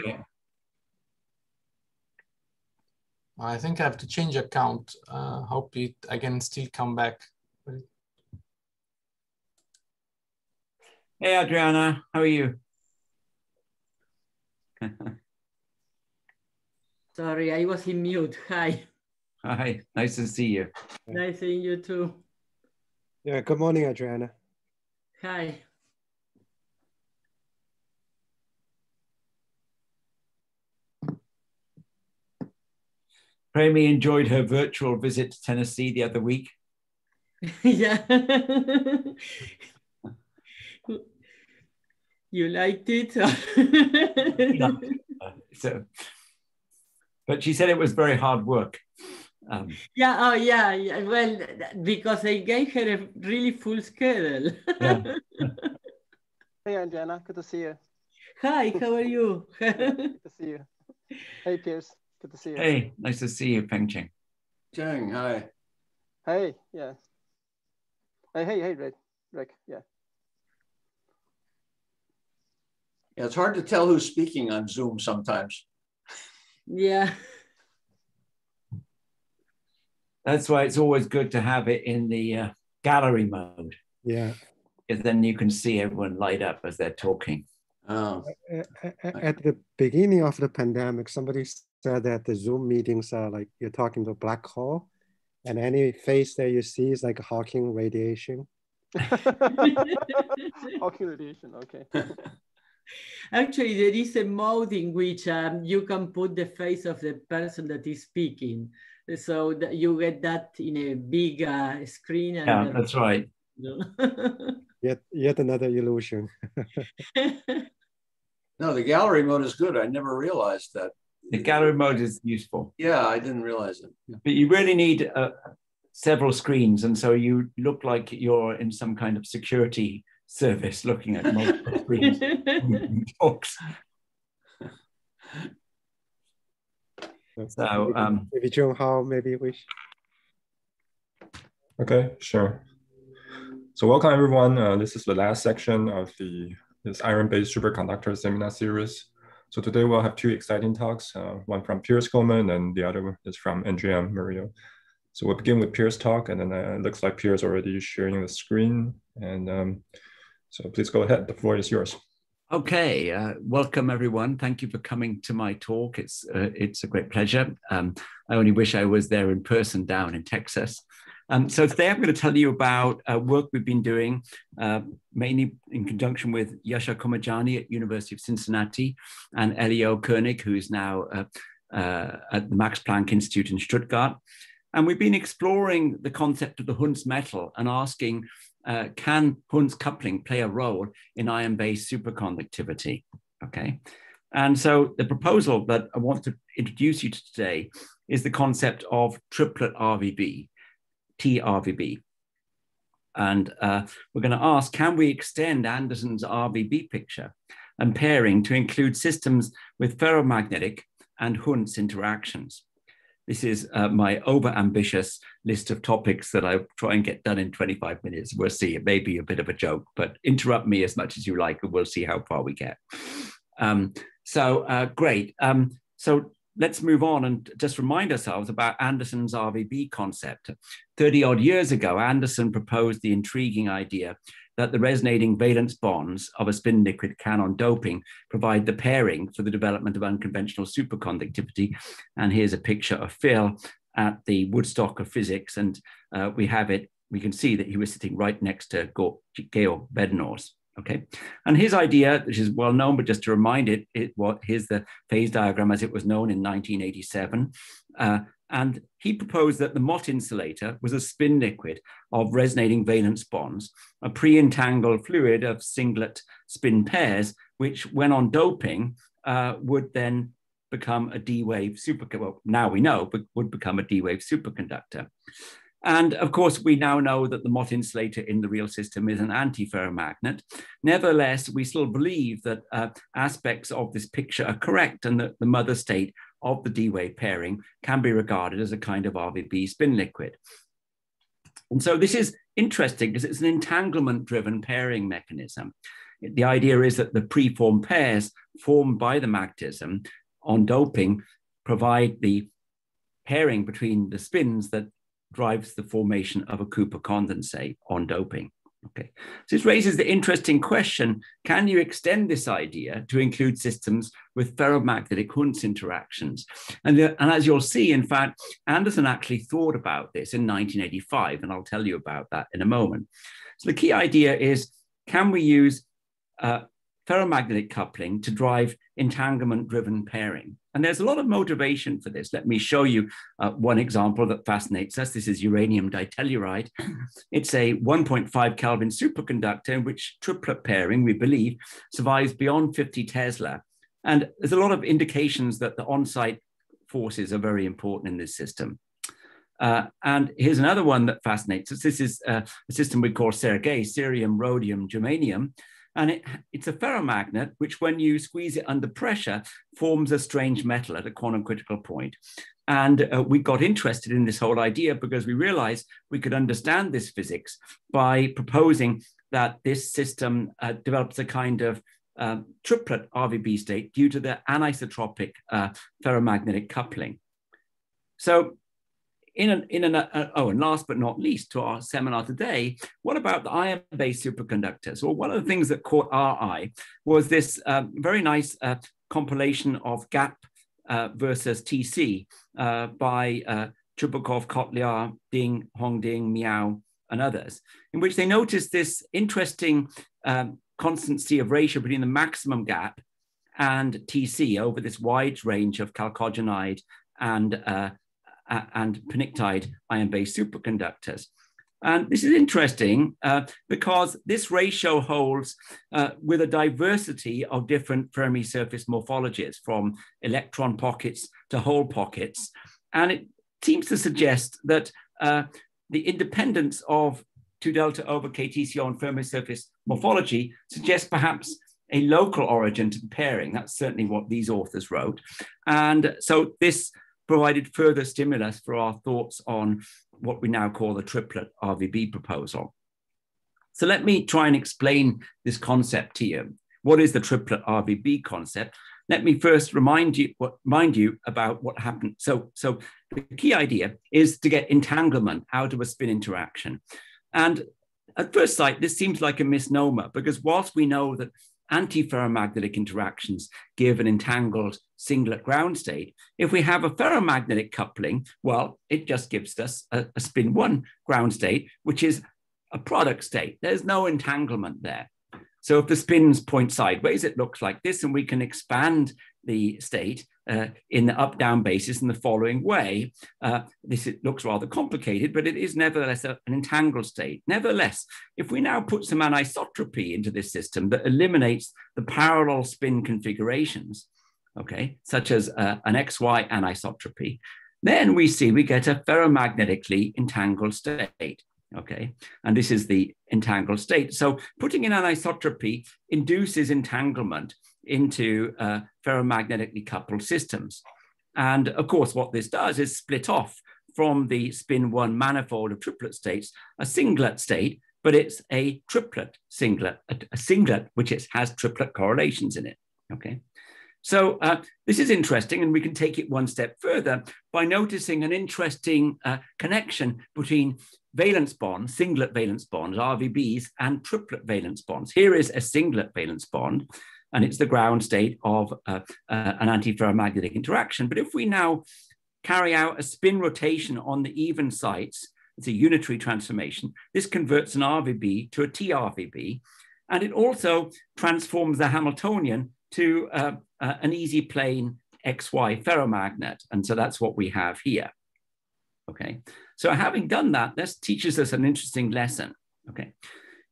Okay. I think I have to change account. Uh, hope it I can still come back. Hey, Adriana, how are you? Sorry, I was in mute. Hi. Hi, nice to see you. Nice seeing you too. Yeah, good morning, Adriana. Hi. Premi enjoyed her virtual visit to Tennessee the other week. yeah. you liked it? so, but she said it was very hard work. Um, yeah, oh yeah, yeah. Well, because I gave her a really full schedule. yeah. Hey, Adriana, good to see you. Hi, how are you? good to see you. Hey, Piers, good to see you. Hey, nice to see you, Peng Cheng. Cheng, hi. Hey, yeah. Hey, hey, hey, Rick. Rick, yeah. Yeah, it's hard to tell who's speaking on Zoom sometimes. Yeah. That's why it's always good to have it in the uh, gallery mode. Yeah. Because then you can see everyone light up as they're talking. Oh. At the beginning of the pandemic, somebody said that the Zoom meetings are like you're talking to a black hole, and any face that you see is like Hawking radiation. Hawking radiation, okay. Actually, there is a mode in which um, you can put the face of the person that is speaking. So that you get that in a big uh, screen. And, yeah, that's right. yet, yet another illusion. no, the gallery mode is good. I never realized that. The gallery mode is useful. Yeah, I didn't realize it. Yeah. But you really need uh, several screens. And so you look like you're in some kind of security service looking at multiple screens talks. So um, maybe John How maybe wish. Okay, sure. So welcome everyone. Uh, this is the last section of the this iron-based superconductor seminar series. So today we'll have two exciting talks, uh, one from Piers Coleman and the other is from NGM Moreo. So we'll begin with Piers' talk and then uh, it looks like Piers already sharing the screen. And um, so please go ahead, the floor is yours. Okay, uh, welcome everyone. Thank you for coming to my talk. It's uh, it's a great pleasure. Um, I only wish I was there in person down in Texas. Um, so today I'm going to tell you about uh, work we've been doing, uh, mainly in conjunction with Yashar Komijani at University of Cincinnati and Elio Koenig, who is now uh, uh, at the Max Planck Institute in Stuttgart. And we've been exploring the concept of the Hund's metal and asking uh, can Hund's coupling play a role in iron-based superconductivity? Okay. And so the proposal that I want to introduce you to today is the concept of triplet RVB, TRVB. And uh, we're going to ask, can we extend Anderson's RVB picture and pairing to include systems with ferromagnetic and Hund's interactions? This is uh, my over-ambitious list of topics that I try and get done in 25 minutes. We'll see. It may be a bit of a joke, but interrupt me as much as you like, and we'll see how far we get. Um, so uh, great. Um, so let's move on and just remind ourselves about Anderson's RVB concept. 30 odd years ago, Anderson proposed the intriguing idea that the resonating valence bonds of a spin liquid can on doping provide the pairing for the development of unconventional superconductivity. And here's a picture of Phil at the Woodstock of physics. And uh, we have it, we can see that he was sitting right next to Georg Bednorz. Okay, and his idea, which is well known, but just to remind it, it what here's the phase diagram as it was known in 1987. Uh, and he proposed that the Mott insulator was a spin liquid of resonating valence bonds, a pre-entangled fluid of singlet spin pairs, which when on doping uh, would then become a D-wave super, well, now we know, but would become a D-wave superconductor. And of course, we now know that the Mott insulator in the real system is an antiferromagnet. Nevertheless, we still believe that uh, aspects of this picture are correct and that the mother state of the D-wave pairing can be regarded as a kind of RVB spin liquid. And so this is interesting because it's an entanglement driven pairing mechanism. the idea is that the preformed pairs formed by the magnetism on doping provide the pairing between the spins that drives the formation of a Cooper condensate on doping. Okay, so this raises the interesting question, can you extend this idea to include systems with ferromagnetic Hund's interactions? And, the, and as you'll see, in fact, Anderson actually thought about this in 1985, and I'll tell you about that in a moment. So the key idea is, can we use uh, ferromagnetic coupling to drive entanglement-driven pairing? And there's a lot of motivation for this. Let me show you uh, one example that fascinates us. This is uranium ditelluride. It's a 1.5 Kelvin superconductor in which triplet pairing, we believe, survives beyond 50 Tesla. And there's a lot of indications that the on-site forces are very important in this system. Uh, and here's another one that fascinates us. This is uh, a system we call Sergei, cerium, rhodium, germanium. And it, it's a ferromagnet, which when you squeeze it under pressure, forms a strange metal at a quantum critical point. And uh, we got interested in this whole idea because we realized we could understand this physics by proposing that this system uh, develops a kind of um, triplet RVB state due to the anisotropic uh, ferromagnetic coupling. So in an, in an uh, oh, and last but not least to our seminar today, what about the iron-based superconductors? Well, one of the things that caught our eye was this um, very nice uh, compilation of gap uh, versus TC uh, by uh, Chubukov, Kotliar, Ding, Hongding, Miao, and others, in which they noticed this interesting um, constancy of ratio between the maximum gap and TC over this wide range of chalcogenide and uh, and pnictide iron-based superconductors. And this is interesting uh, because this ratio holds uh, with a diversity of different Fermi surface morphologies from electron pockets to hole pockets. And it seems to suggest that uh, the independence of 2 delta over KTC on Fermi surface morphology suggests perhaps a local origin to the pairing. That's certainly what these authors wrote. And so this provided further stimulus for our thoughts on what we now call the triplet RVB proposal. So let me try and explain this concept to you. What is the triplet RVB concept? Let me first remind you, remind you about what happened. So, so the key idea is to get entanglement out of a spin interaction. And at first sight, this seems like a misnomer because whilst we know that antiferromagnetic interactions give an entangled singlet ground state. If we have a ferromagnetic coupling, well, it just gives us a, a spin one ground state, which is a product state. There's no entanglement there. So if the spins point sideways, it looks like this, and we can expand the state uh, in the up-down basis in the following way. Uh, this looks rather complicated, but it is nevertheless a, an entangled state. Nevertheless, if we now put some anisotropy into this system that eliminates the parallel spin configurations, okay, such as uh, an XY anisotropy, then we see we get a ferromagnetically entangled state. Okay, and this is the entangled state. So putting in anisotropy induces entanglement into uh, ferromagnetically coupled systems. And of course, what this does is split off from the spin one manifold of triplet states, a singlet state, but it's a triplet singlet, a, a singlet which has triplet correlations in it. Okay. So uh, this is interesting, and we can take it one step further by noticing an interesting uh, connection between valence bonds, singlet valence bonds, RVBs, and triplet valence bonds. Here is a singlet valence bond, and it's the ground state of uh, uh, an antiferromagnetic interaction. But if we now carry out a spin rotation on the even sites, it's a unitary transformation, this converts an RVB to a TRVB, and it also transforms the Hamiltonian to uh, uh an easy plane XY ferromagnet. And so that's what we have here. Okay, so having done that, this teaches us an interesting lesson. Okay,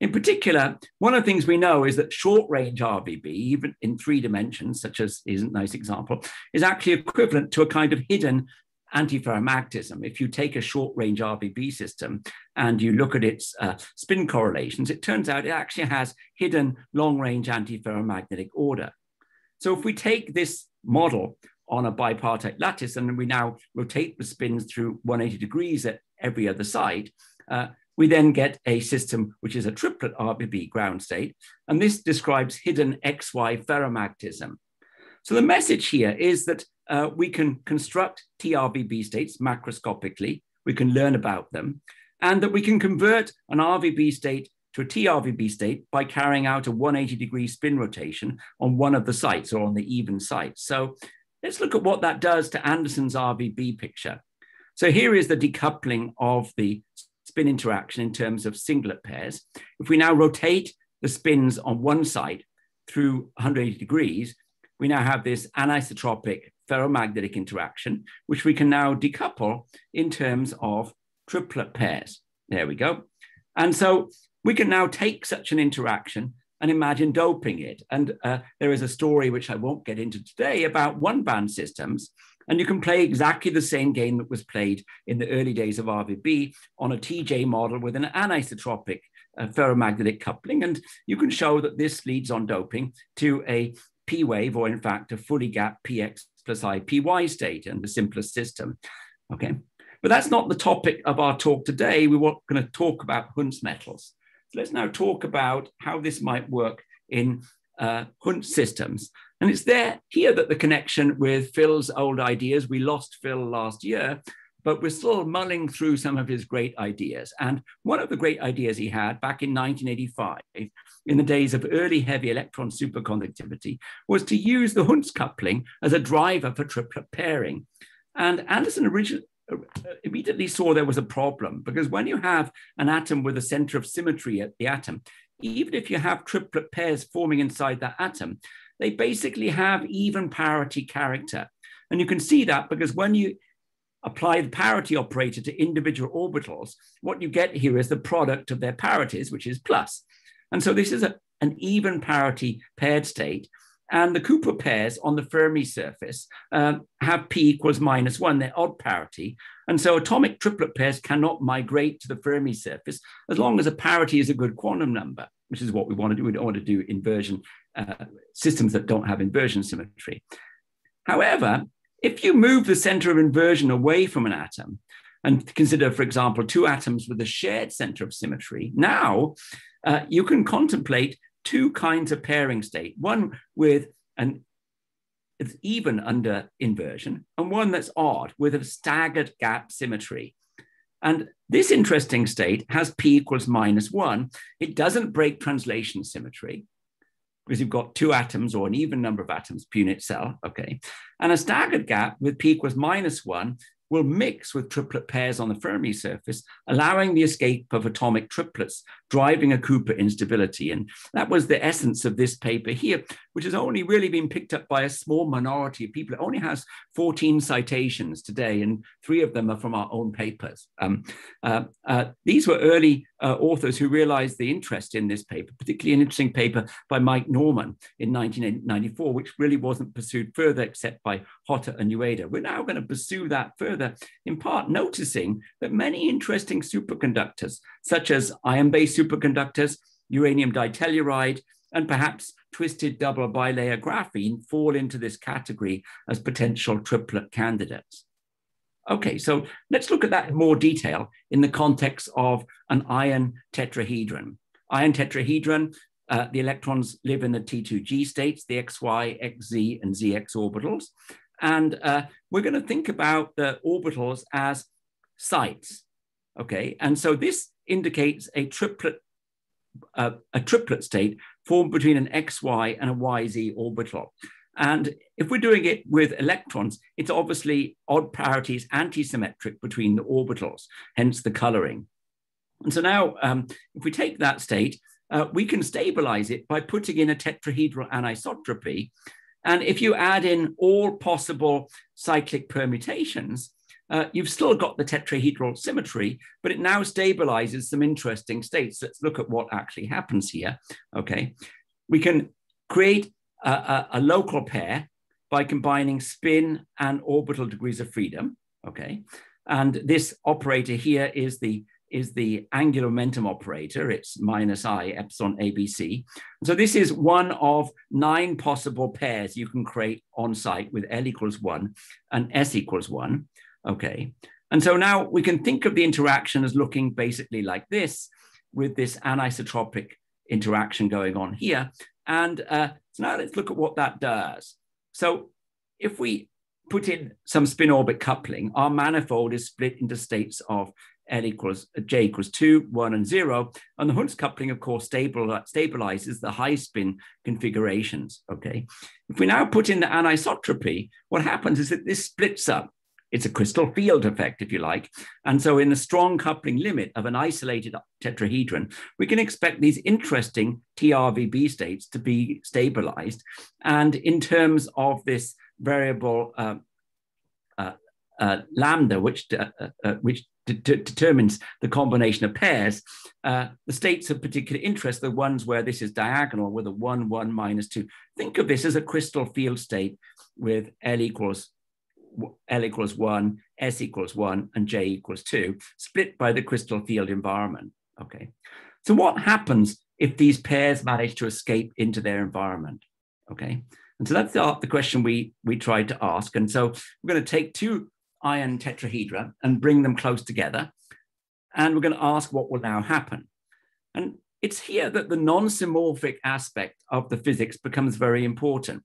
in particular, one of the things we know is that short range RVB, even in three dimensions, such as is a nice example, is actually equivalent to a kind of hidden antiferromagnetism. If you take a short range RVB system and you look at its uh, spin correlations, it turns out it actually has hidden long range antiferromagnetic order. So if we take this model on a bipartite lattice and we now rotate the spins through 180 degrees at every other side, uh, we then get a system which is a triplet RVB ground state, and this describes hidden XY ferromagnetism. So the message here is that uh, we can construct TRVB states macroscopically, we can learn about them, and that we can convert an RVB state to a TRVB state by carrying out a 180 degree spin rotation on one of the sites or on the even site. So let's look at what that does to Anderson's RVB picture. So here is the decoupling of the spin interaction in terms of singlet pairs. If we now rotate the spins on one side through 180 degrees, we now have this anisotropic ferromagnetic interaction, which we can now decouple in terms of triplet pairs. There we go. And so we can now take such an interaction and imagine doping it. And uh, there is a story, which I won't get into today, about one band systems. And you can play exactly the same game that was played in the early days of RVB on a TJ model with an anisotropic uh, ferromagnetic coupling. And you can show that this leads on doping to a P wave, or in fact, a fully gapped PX plus IPY state and the simplest system. Okay. But that's not the topic of our talk today. We are going to talk about Hund's metals. So let's now talk about how this might work in uh, Hund systems. And it's there here that the connection with Phil's old ideas, we lost Phil last year, but we're still mulling through some of his great ideas. And one of the great ideas he had back in 1985, in the days of early heavy electron superconductivity, was to use the Hund's coupling as a driver for triplet pairing. And Anderson originally uh, immediately saw there was a problem because when you have an atom with a center of symmetry at the atom, even if you have triplet pairs forming inside that atom, they basically have even parity character. And you can see that because when you apply the parity operator to individual orbitals, what you get here is the product of their parities, which is plus. And so this is a, an even parity paired state. And the Cooper pairs on the Fermi surface um, have p equals minus one, they're odd parity. And so atomic triplet pairs cannot migrate to the Fermi surface as long as a parity is a good quantum number, which is what we want to do. We don't want to do inversion uh, systems that don't have inversion symmetry. However, if you move the center of inversion away from an atom and consider, for example, two atoms with a shared center of symmetry, now uh, you can contemplate two kinds of pairing state, one with an it's even under inversion, and one that's odd with a staggered gap symmetry. And this interesting state has p equals minus one. It doesn't break translation symmetry because you've got two atoms or an even number of atoms per unit cell, okay? And a staggered gap with p equals minus one will mix with triplet pairs on the Fermi surface, allowing the escape of atomic triplets, driving a Cooper instability. And that was the essence of this paper here, which has only really been picked up by a small minority of people. It only has 14 citations today, and three of them are from our own papers. Um, uh, uh, these were early uh, authors who realized the interest in this paper, particularly an interesting paper by Mike Norman in 1994, which really wasn't pursued further except by Hotta and Ueda. We're now going to pursue that further, in part noticing that many interesting superconductors, such as iron-based superconductors, uranium ditelluride, and perhaps twisted double bilayer graphene fall into this category as potential triplet candidates. Okay, so let's look at that in more detail in the context of an iron tetrahedron. Iron tetrahedron, uh, the electrons live in the T2G states, the XY, XZ, and ZX orbitals. And uh, we're going to think about the orbitals as sites. Okay, and so this indicates a triplet, uh, a triplet state formed between an XY and a YZ orbital. And if we're doing it with electrons, it's obviously odd parities anti-symmetric between the orbitals, hence the coloring. And so now, um, if we take that state, uh, we can stabilize it by putting in a tetrahedral anisotropy. And if you add in all possible cyclic permutations, uh, you've still got the tetrahedral symmetry, but it now stabilizes some interesting states. Let's look at what actually happens here. Okay, we can create a, a, a local pair by combining spin and orbital degrees of freedom. Okay, and this operator here is the is the angular momentum operator. It's minus i epsilon ABC. So this is one of nine possible pairs you can create on site with L equals one and S equals one. Okay. And so now we can think of the interaction as looking basically like this with this anisotropic interaction going on here. And uh, so now let's look at what that does. So if we put in some spin orbit coupling, our manifold is split into states of L equals uh, J equals two, one, and zero. And the Hund's coupling, of course, stabilizes the high spin configurations. Okay. If we now put in the anisotropy, what happens is that this splits up. It's a crystal field effect, if you like. And so, in the strong coupling limit of an isolated tetrahedron, we can expect these interesting TRVB states to be stabilized. And in terms of this variable uh, uh, uh, lambda, which, uh, uh, which determines the combination of pairs, uh, the states of particular interest, the ones where this is diagonal with a 1, 1, minus 2. Think of this as a crystal field state with L equals L equals 1, S equals 1, and J equals 2, split by the crystal field environment. Okay. So what happens if these pairs manage to escape into their environment? Okay. And so that's the, the question we, we tried to ask. And so we're going to take two iron tetrahedra and bring them close together. And we're going to ask what will now happen. And it's here that the non-symmorphic aspect of the physics becomes very important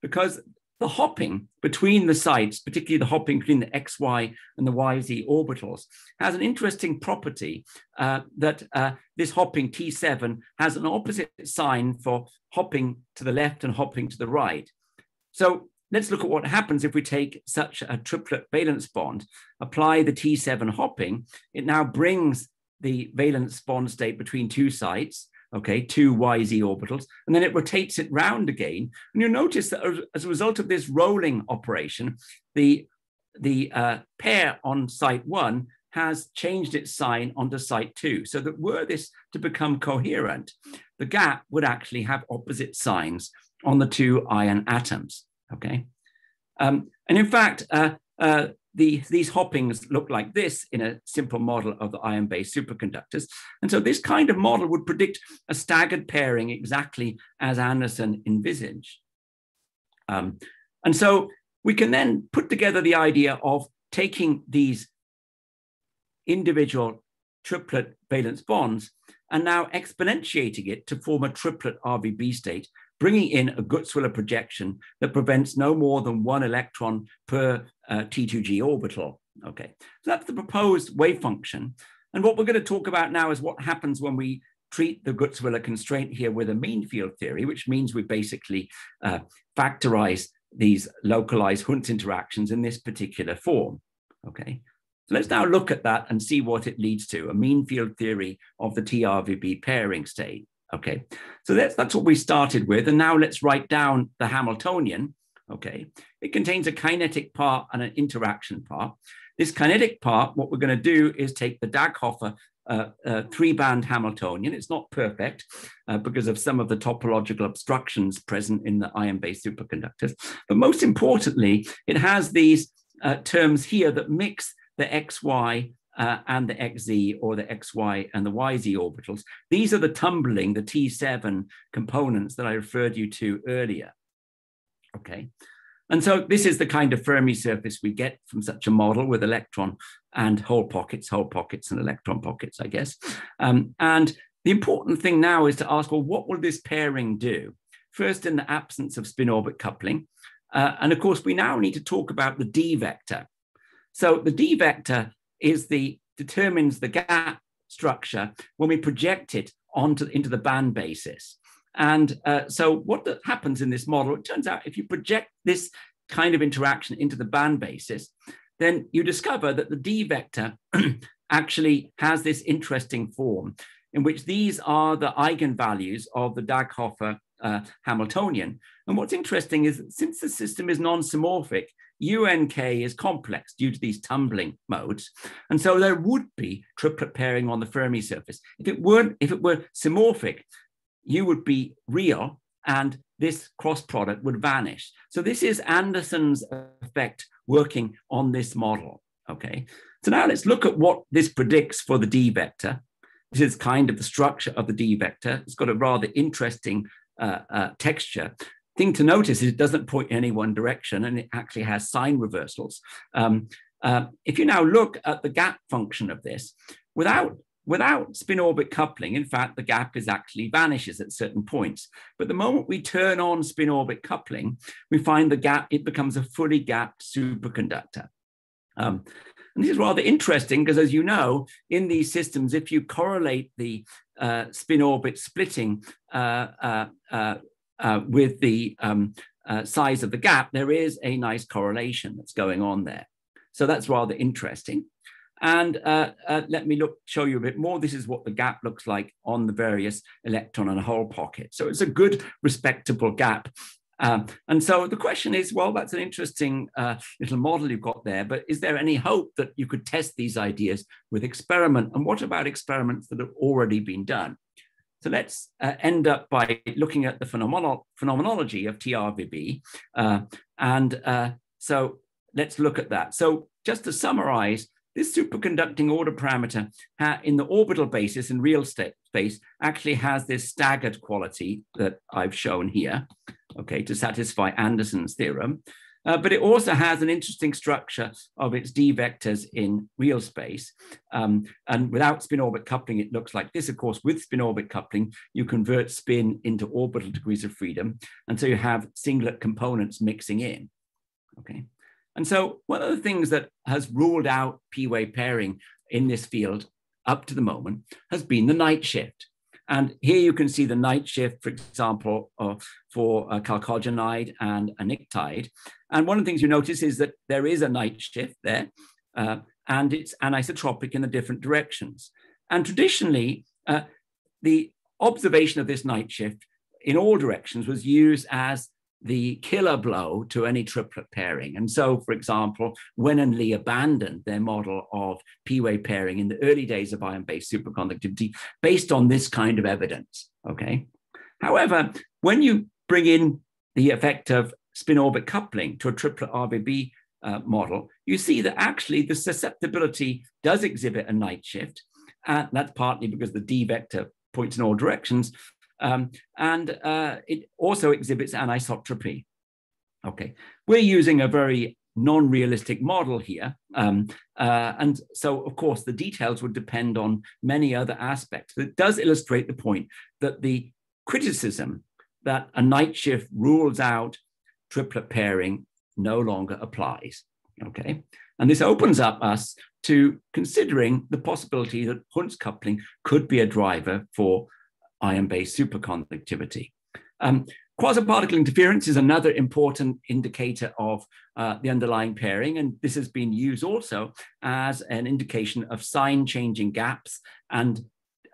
because the hopping between the sites, particularly the hopping between the XY and the YZ orbitals, has an interesting property uh, that uh, this hopping T7 has an opposite sign for hopping to the left and hopping to the right. So let's look at what happens if we take such a triplet valence bond, apply the T7 hopping, it now brings the valence bond state between two sites, okay, two YZ orbitals, and then it rotates it round again. And you'll notice that as a result of this rolling operation, the, the uh, pair on site one has changed its sign onto site two. So that were this to become coherent, the gap would actually have opposite signs on the two iron atoms, okay? Um, and in fact, uh, uh, the, these hoppings look like this in a simple model of the iron-based superconductors. And so this kind of model would predict a staggered pairing exactly as Anderson envisaged. Um, and so we can then put together the idea of taking these individual triplet valence bonds and now exponentiating it to form a triplet RVB state bringing in a Gutzwiller projection that prevents no more than one electron per uh, T2G orbital. Okay, so that's the proposed wave function. And what we're going to talk about now is what happens when we treat the Gutzwiller constraint here with a mean field theory, which means we basically uh, factorize these localized Hund's interactions in this particular form. Okay, so let's now look at that and see what it leads to, a mean field theory of the TRVB pairing state. Okay, so that's, that's what we started with. And now let's write down the Hamiltonian. Okay, it contains a kinetic part and an interaction part. This kinetic part, what we're going to do is take the Daghofer uh, uh, three-band Hamiltonian. It's not perfect uh, because of some of the topological obstructions present in the iron-based superconductors. But most importantly, it has these uh, terms here that mix the XY uh, and the xz or the xy and the yz orbitals. These are the tumbling, the T7 components that I referred you to earlier. Okay. And so this is the kind of Fermi surface we get from such a model with electron and hole pockets, hole pockets and electron pockets, I guess. Um, and the important thing now is to ask, well, what will this pairing do? First, in the absence of spin orbit coupling. Uh, and of course, we now need to talk about the D vector. So the D vector is the determines the gap structure when we project it onto into the band basis. And uh, so what happens in this model, it turns out if you project this kind of interaction into the band basis, then you discover that the D vector actually has this interesting form in which these are the eigenvalues of the Daghofer uh, Hamiltonian. And what's interesting is since the system is non-symmorphic, UNK is complex due to these tumbling modes. And so there would be triplet pairing on the Fermi surface. If it weren't, if it were symmorphic, U would be real and this cross product would vanish. So this is Anderson's effect working on this model. Okay. So now let's look at what this predicts for the D vector. This is kind of the structure of the D vector. It's got a rather interesting uh, uh, texture thing to notice is it doesn't point in any one direction and it actually has sign reversals. Um, uh, if you now look at the gap function of this, without Without spin orbit coupling, in fact, the gap is actually vanishes at certain points. But the moment we turn on spin orbit coupling, we find the gap, it becomes a fully gapped superconductor. Um, and this is rather interesting because, as you know, in these systems, if you correlate the uh, spin orbit splitting uh, uh, with the um, uh, size of the gap, there is a nice correlation that's going on there. So that's rather interesting. And uh, uh, let me look, show you a bit more. This is what the gap looks like on the various electron and hole pockets. So it's a good, respectable gap. Um, and so the question is, well, that's an interesting uh, little model you've got there, but is there any hope that you could test these ideas with experiment? And what about experiments that have already been done? So let's uh, end up by looking at the phenomenolo phenomenology of TRVB. Uh, and uh, so let's look at that. So just to summarize, this superconducting order parameter in the orbital basis in real space actually has this staggered quality that I've shown here, okay, to satisfy Anderson's theorem. Uh, but it also has an interesting structure of its d vectors in real space. Um, and without spin orbit coupling, it looks like this. Of course, with spin orbit coupling, you convert spin into orbital degrees of freedom. And so you have singlet components mixing in. Okay. And so one of the things that has ruled out p-wave pairing in this field up to the moment has been the Knight shift. And here you can see the Knight shift, for example, uh, for a chalcogenide and a pnictide. And one of the things you notice is that there is a Knight shift there, uh, and it's anisotropic in the different directions. And traditionally, uh, the observation of this Knight shift in all directions was used as the killer blow to any triplet pairing. And so, for example, Wen and Lee abandoned their model of P-wave pairing in the early days of iron-based superconductivity based on this kind of evidence, okay? However, when you bring in the effect of spin orbit coupling to a triplet RVB uh, model, you see that actually the susceptibility does exhibit a Knight shift. And that's partly because the D vector points in all directions, um, and uh, it also exhibits anisotropy. Okay, we're using a very non-realistic model here. Um, uh, and so, of course, the details would depend on many other aspects. But it does illustrate the point that the criticism that a Knight shift rules out triplet pairing no longer applies. Okay, and this opens up us to considering the possibility that Hund's coupling could be a driver for iron-based superconductivity. Um, Quasi-particle interference is another important indicator of uh, the underlying pairing, and this has been used also as an indication of sign changing gaps and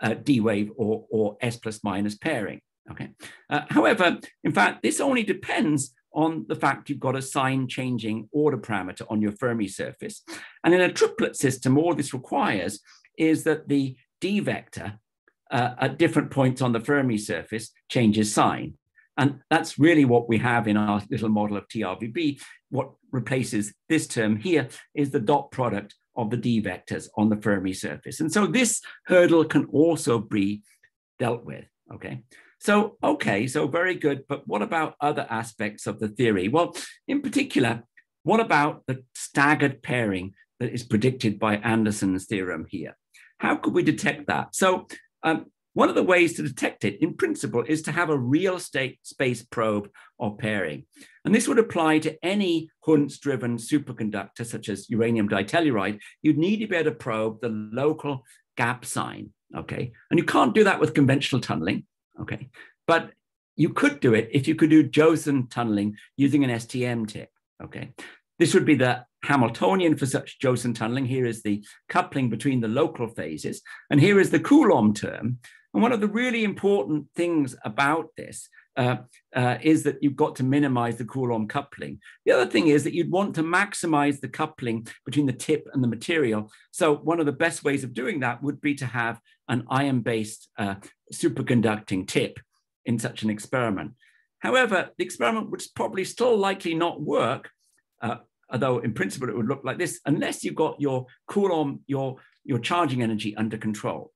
uh, D-wave or, or S plus minus pairing. Okay. Uh, however, in fact, this only depends on the fact you've got a sign changing order parameter on your Fermi surface. And in a triplet system, all this requires is that the D vector uh, at different points on the Fermi surface changes sign. And that's really what we have in our little model of TRVB. What replaces this term here is the dot product of the D vectors on the Fermi surface. And so this hurdle can also be dealt with, okay? So, okay, so very good, but what about other aspects of the theory? Well, in particular, what about the staggered pairing that is predicted by Anderson's theorem here? How could we detect that? So um, one of the ways to detect it, in principle, is to have a real state space probe or pairing. And this would apply to any Hund's driven superconductor, such as uranium ditelluride. You'd need to be able to probe the local gap sign, okay? And you can't do that with conventional tunneling, okay? But you could do it if you could do Josephson tunneling using an STM tip, okay? This would be the Hamiltonian for such Josephson tunneling. Here is the coupling between the local phases. And here is the Coulomb term. And one of the really important things about this uh, uh, is that you've got to minimize the Coulomb coupling. The other thing is that you'd want to maximize the coupling between the tip and the material. So one of the best ways of doing that would be to have an iron-based uh, superconducting tip in such an experiment. However, the experiment would probably still likely not work uh, although in principle it would look like this, unless you've got your Coulomb, your, your charging energy under control.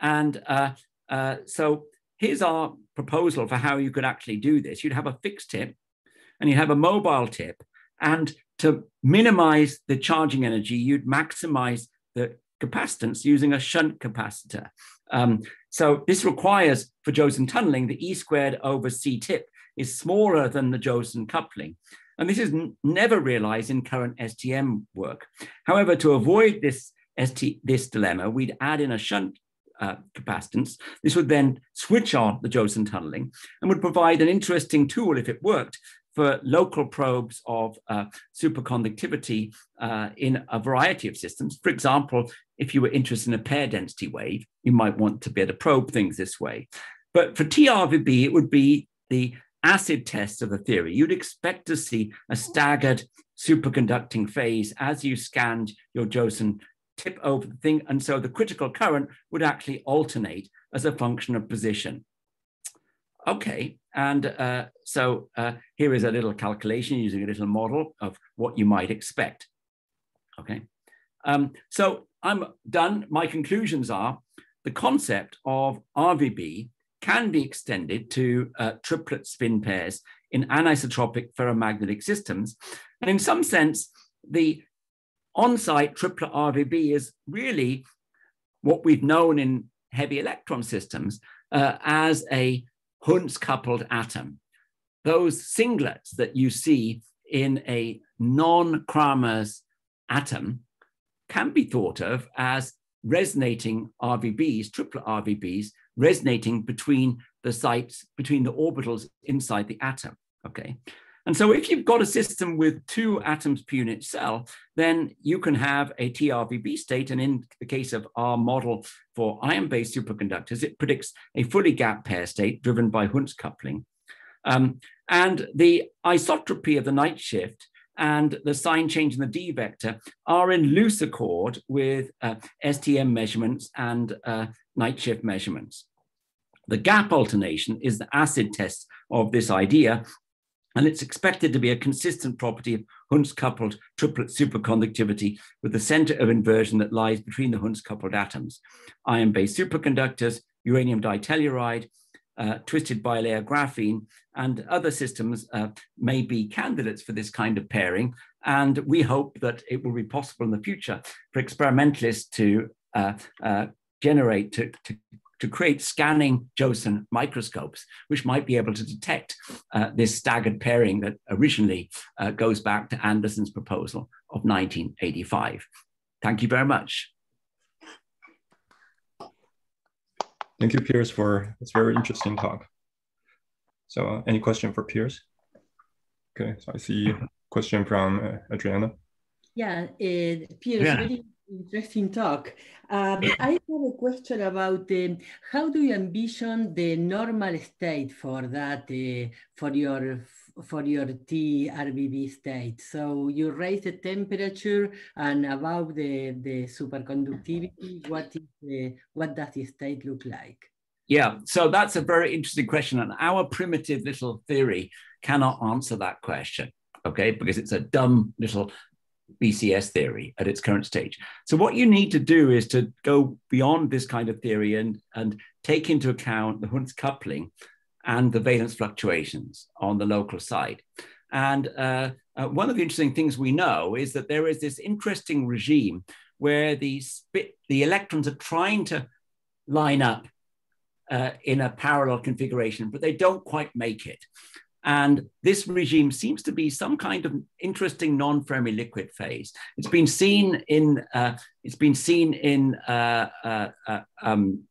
And uh, uh, so here's our proposal for how you could actually do this. You'd have a fixed tip and you have a mobile tip. And to minimize the charging energy, you'd maximize the capacitance using a shunt capacitor. Um, so this requires for Josephson tunneling, the E squared over C tip is smaller than the Josephson coupling. And this is never realized in current STM work. However, to avoid this, ST, this dilemma, we'd add in a shunt uh, capacitance. This would then switch on the Josephson tunneling and would provide an interesting tool if it worked for local probes of uh, superconductivity uh, in a variety of systems. For example, if you were interested in a pair density wave, you might want to be able to probe things this way. But for TRVB, it would be the acid test of the theory. You'd expect to see a staggered superconducting phase as you scanned your Josephson tip over the thing. And so the critical current would actually alternate as a function of position. Okay, and uh, so uh, here is a little calculation using a little model of what you might expect. Okay, um, so I'm done. My conclusions are the concept of RVB can be extended to uh, triplet spin pairs in anisotropic ferromagnetic systems. And in some sense, the on-site triplet RVB is really what we've known in heavy electron systems uh, as a Hund's coupled atom. Those singlets that you see in a non-Kramers atom can be thought of as resonating RVBs, triplet RVBs, resonating between the sites, between the orbitals inside the atom, okay? And so if you've got a system with two atoms per unit cell, then you can have a TRVB state. And in the case of our model for iron-based superconductors, it predicts a fully gap pair state driven by Hund's coupling. Um, and the isotropy of the Knight shift and the sign change in the D vector are in loose accord with uh, STM measurements and uh, Knight shift measurements. The gap alternation is the acid test of this idea, and it's expected to be a consistent property of Hund's coupled triplet superconductivity with the center of inversion that lies between the Hund's coupled atoms. Iron-based superconductors, uranium ditelluride, uh, twisted bilayer graphene, and other systems uh, may be candidates for this kind of pairing. And we hope that it will be possible in the future for experimentalists to uh, uh generate, to, to to create scanning Josephson microscopes, which might be able to detect uh, this staggered pairing that originally uh, goes back to Anderson's proposal of 1985. Thank you very much. Thank you, Piers, for this very interesting talk. So uh, any question for Piers? Okay, so I see a question from uh, Adriana. Yeah, uh, Piers, yeah. very interesting talk. Um, I have a question about um, how do you envision the normal state for that uh, for your for your TRVB state? So you raise the temperature and above the the superconductivity, what is the, what does the state look like? Yeah, so that's a very interesting question, and our primitive little theory cannot answer that question okay, because it's a dumb little BCS theory at its current stage. So what you need to do is to go beyond this kind of theory and, and take into account the Hund's coupling and the valence fluctuations on the local side. And uh, uh, one of the interesting things we know is that there is this interesting regime where the, spit, the electrons are trying to line up uh, in a parallel configuration, but they don't quite make it. And this regime seems to be some kind of interesting non-Fermi liquid phase. It's been seen in uh, it's been seen in uh, uh, um,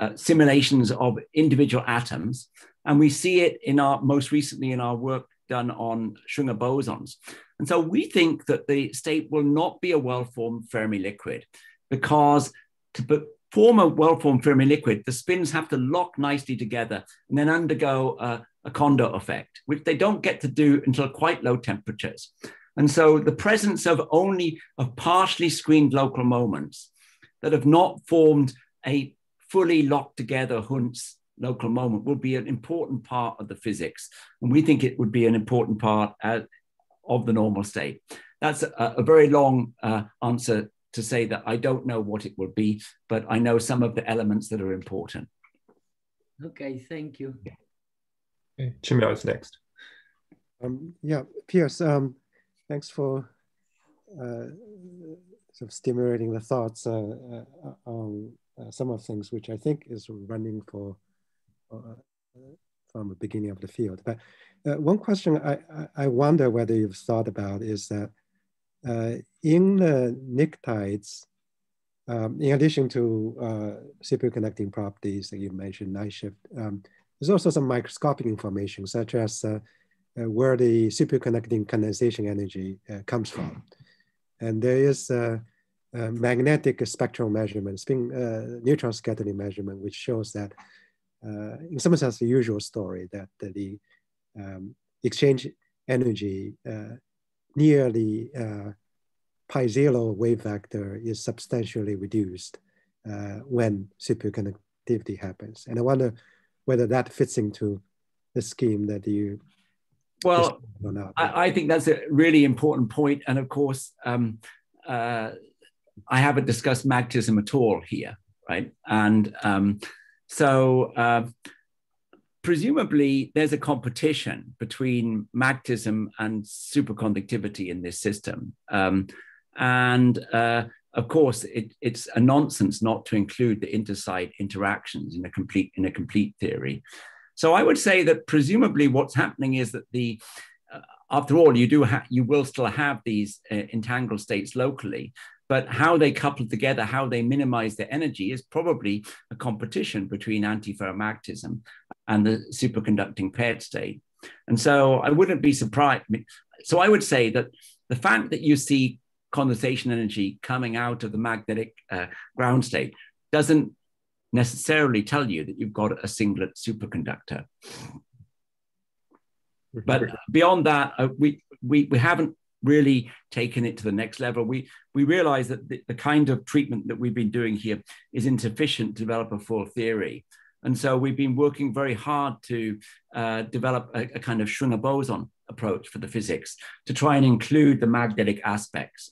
uh, simulations of individual atoms, and we see it in our most recently in our work done on Schwinger bosons. And so we think that the state will not be a well-formed Fermi liquid because to, form a well-formed Fermi liquid, the spins have to lock nicely together and then undergo a, a Kondo effect, which they don't get to do until quite low temperatures. And so the presence of only of partially screened local moments that have not formed a fully locked together Hund's local moment will be an important part of the physics. And we think it would be an important part uh, of the normal state. That's a, a very long uh, answer to say that I don't know what it will be, but I know some of the elements that are important. Okay, thank you. Okay, Qimiao is next. Um, yeah, Piers, um, thanks for uh, sort of stimulating the thoughts uh, uh, on uh, some of things which I think is running for uh, from the beginning of the field. But uh, one question I, I wonder whether you've thought about is that in the pnictides, um, in addition to superconducting properties that you mentioned, Knight shift, um, there's also some microscopic information such as uh, where the superconducting condensation energy uh, comes from. And there is a magnetic spectral measurement, spin uh, neutron scattering measurement, which shows that in some sense the usual story that the um, exchange energy near the pi zero wave vector is substantially reduced uh, when superconductivity happens. And I wonder whether that fits into the scheme that you well, I, I, think that's a really important point. And of course, um, uh, I haven't discussed magnetism at all here, right? And um, so uh, presumably there's a competition between magnetism and superconductivity in this system. Um, and uh, of course, it, it's a nonsense not to include the intersite interactions in a complete in a complete theory. So I would say that presumably what's happening is that the uh, after all, you do you will still have these uh, entangled states locally, but how they couple together, how they minimize their energy, is probably a competition between antiferromagnetism and the superconducting paired state. And so I wouldn't be surprised. So I would say that the fact that you see condensation energy coming out of the magnetic uh, ground state doesn't necessarily tell you that you've got a singlet superconductor. But beyond that, uh, we, we, we haven't really taken it to the next level. We, we realize that the, the kind of treatment that we've been doing here is insufficient to develop a full theory. And so we've been working very hard to uh, develop a, a, kind of Schwinger boson approach for the physics to try and include the magnetic aspects.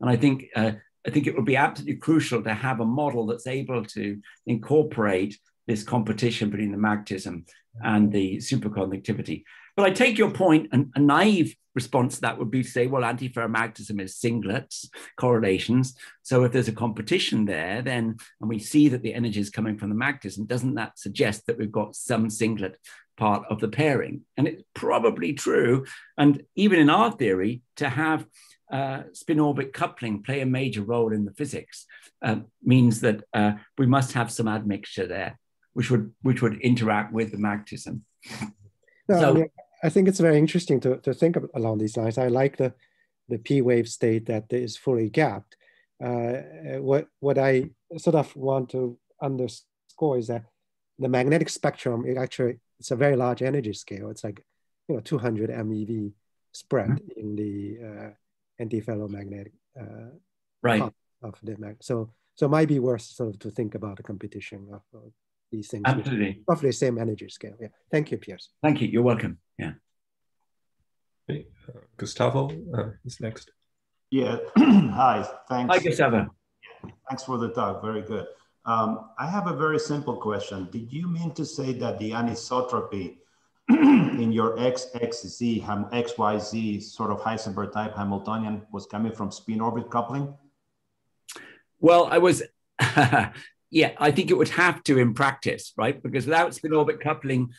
And I think uh, I think it would be absolutely crucial to have a model that's able to incorporate this competition between the magnetism and the superconductivity. But I take your point, and a naive response to that would be to say, well, antiferromagnetism is singlets, correlations. So if there's a competition there, then, and we see that the energy is coming from the magnetism, doesn't that suggest that we've got some singlet part of the pairing? And it's probably true. And even in our theory, to have uh, spin orbit coupling play a major role in the physics uh, means that uh, we must have some admixture there, which would which would interact with the magnetism. No, so, I, mean, I, think it's very interesting to, to think along these lines. I like the the p wave state that is fully gapped. Uh, what what I sort of want to underscore is that the magnetic spectrum it actually it's a very large energy scale. It's like you know 200 MeV spread mm -hmm. in the uh, anti-ferromagnetic uh, right of the mag. So so it might be worth sort of to think about the competition of uh, these things. Absolutely, roughly the same energy scale. Yeah. Thank you, Piers. Thank you. You're welcome. Yeah. Okay. Uh, Gustavo uh, is next. Yeah. Hi. Thanks. Hi, Gustavo. Thanks for the talk. Very good. Um, I have a very simple question. Did you mean to say that the anisotropy in your XXZ, XYZ sort of Heisenberg type Hamiltonian was coming from spin orbit coupling? Well, I was, yeah, I think it would have to in practice, right? Because without spin orbit coupling,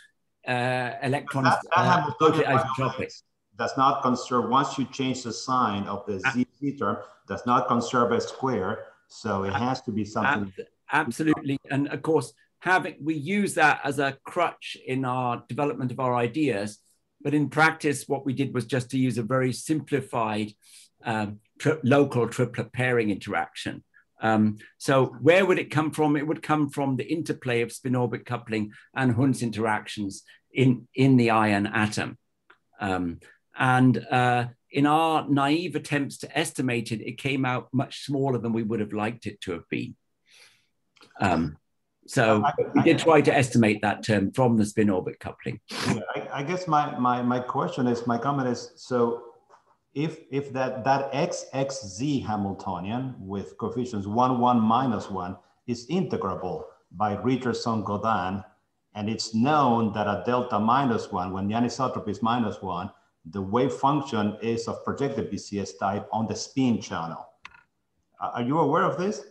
uh, electrons that, that uh, isotropic. Does not conserve, once you change the sign of the ZZ term, does not conserve a square. So it has to be something. Absolutely. And of course, having we use that as a crutch in our development of our ideas but in practice what we did was just to use a very simplified um, tri local triplet pairing interaction um, so where would it come from? It would come from the interplay of spin orbit coupling and Hund's interactions in in the iron atom. Um, and uh, in our naive attempts to estimate it it came out much smaller than we would have liked it to have been. Um, so I, we did try to estimate that term from the spin orbit coupling. Yeah, I, I, guess my, my, my question is, my comment is, so if, if that, that XXZ Hamiltonian with coefficients one, one minus one is integrable by Richardson Gaudin, and it's known that at delta minus one, when the anisotropy is minus one, the wave function is of projected BCS type on the spin channel. Are you aware of this?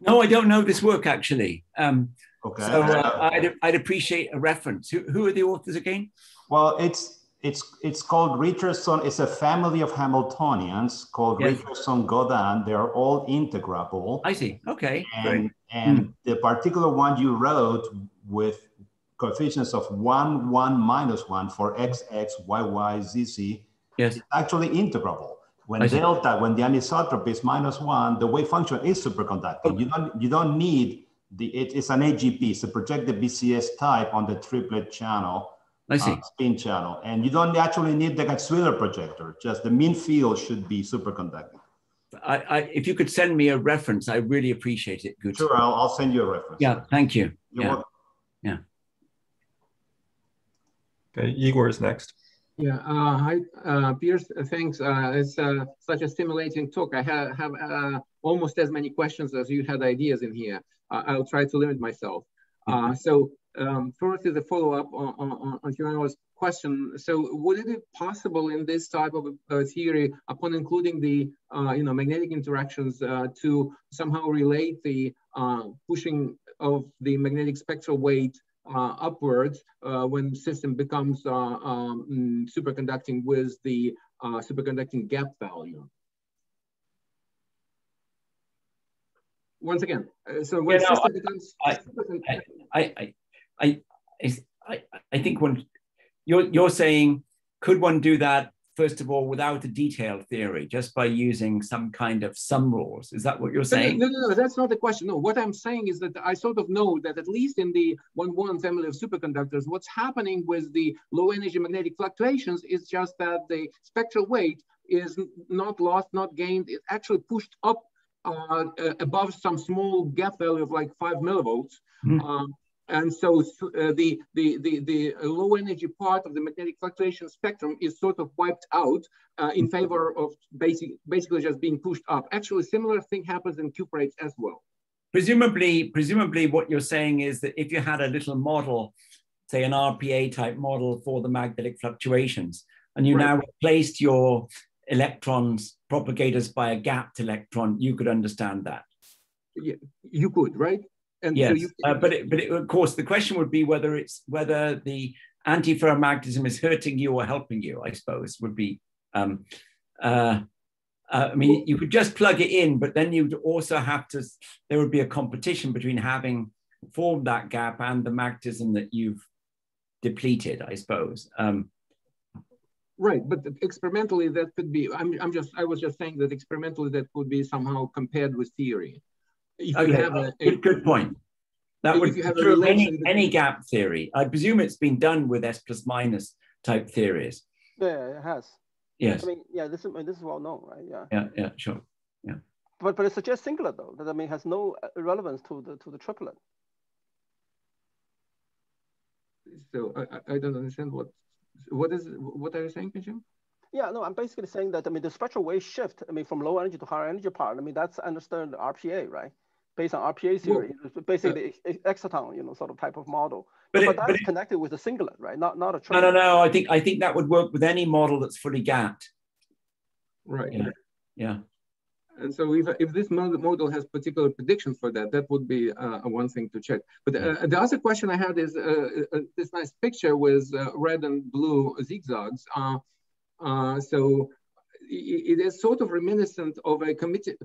No, I don't know this work actually. Um, okay. So uh, I'd, I'd appreciate a reference. Who, who are the authors again? Well, it's it's it's called Richardson. It's a family of Hamiltonians called yes. Richardson Gaudin. They are all integrable. I see. Okay. And Great. and mm. the particular one you wrote with coefficients of one, one minus one for x, x, y, y, z, z. Yes. It's actually integrable. When delta, when the anisotropy is minus one, the wave function is superconducting. You don't you don't need the it is an AGP, it's a projected BCS type on the triplet channel I see. Uh, spin channel. And you don't actually need the Gutzwiller projector, just the mean field should be superconducting. I, I, if you could send me a reference, I really appreciate it. Good. Sure, I'll, I'll send you a reference. Yeah, thank you. You're yeah. welcome. Yeah. Okay, Igor is next. Yeah, uh, hi, uh, Piers, thanks. Uh, it's uh, such a stimulating talk. I have, have uh, almost as many questions as you had ideas in here. Uh, I'll try to limit myself. Uh, so um, first is a follow-up on, on, on Joanna's question. So would it be possible in this type of uh, theory, upon including the uh, you know magnetic interactions, uh, to somehow relate the uh, pushing of the magnetic spectral weight uh, upwards uh, when the system becomes um, superconducting with the superconducting gap value? once again, so when you know, becomes, I, I, I, I, I, think when you're, you're saying, could one do that, first of all, without a detailed theory, just by using some kind of sum rules? Is that what you're saying? No, no, no, that's not the question. No, what I'm saying is that I sort of know that at least in the 1-1 family of superconductors, what's happening with the low energy magnetic fluctuations is just that the spectral weight is not lost, not gained, it's actually pushed up uh, above some small gap value of like five millivolts. Mm. Um, and so uh, the, the, the, the, low energy part of the magnetic fluctuation spectrum is sort of wiped out uh, in favor of basic, basically just being pushed up. Actually, similar thing happens in cuprates as well. Presumably, presumably what you're saying is that if you had a little model, say an RPA type model for the magnetic fluctuations, and you right. now replaced your electrons propagators by a gapped electron, you could understand that. Yeah, you could, right? And yes, so you, uh, but it, but it, of course the question would be whether it's whether the anti-ferromagnetism is hurting you or helping you. I suppose would be. Um, uh, uh, I mean, you could just plug it in, but then you'd also have to. There would be a competition between having formed that gap and the magnetism that you've depleted. I suppose. Um, Right, but experimentally that could be, I'm, I'm just, I was just saying that experimentally that could be somehow compared with theory. If okay, you have a, a, good point. That would be true any, any gap theory. I presume it's been done with S plus minus type theories. Yeah, it has. Yes. I mean, yeah, this is, this is well known, right? Yeah. Yeah, yeah, sure. Yeah. But, but it suggests singlet though, that I mean has no uh, relevance to the, to the triplet. So I, I don't understand what what is what are you saying, Jim? Yeah, no, I'm basically saying that I mean the spectral wave shift. I mean from low energy to higher energy part. I mean that's understood RPA, right? Based on RPA theory, well, basically uh, exciton, you know, sort of type of model. But, but, it, that's but connected with a singlet, right? Not not a. No, no, no. I think I think that would work with any model that's fully gapped. Right. Yeah. yeah. And so if, if this model has particular predictions for that, that would be uh, one thing to check. But uh, the other question I had is uh, uh this nice picture with uh, red and blue zigzags. Uh, so it, it is sort of reminiscent of a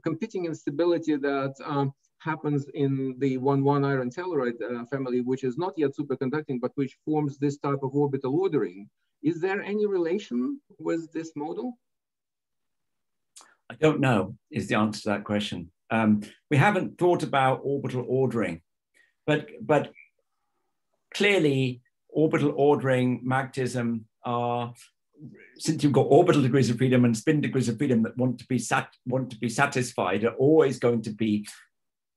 competing instability that um, happens in the 1-1 iron telluride family, which is not yet superconducting, but which forms this type of orbital ordering. Is there any relation with this model? I don't know is the answer to that question. Um, we haven't thought about orbital ordering, but, but clearly orbital ordering, magnetism are, since you've got orbital degrees of freedom and spin degrees of freedom that want to be sat, want to be satisfied, are always going to be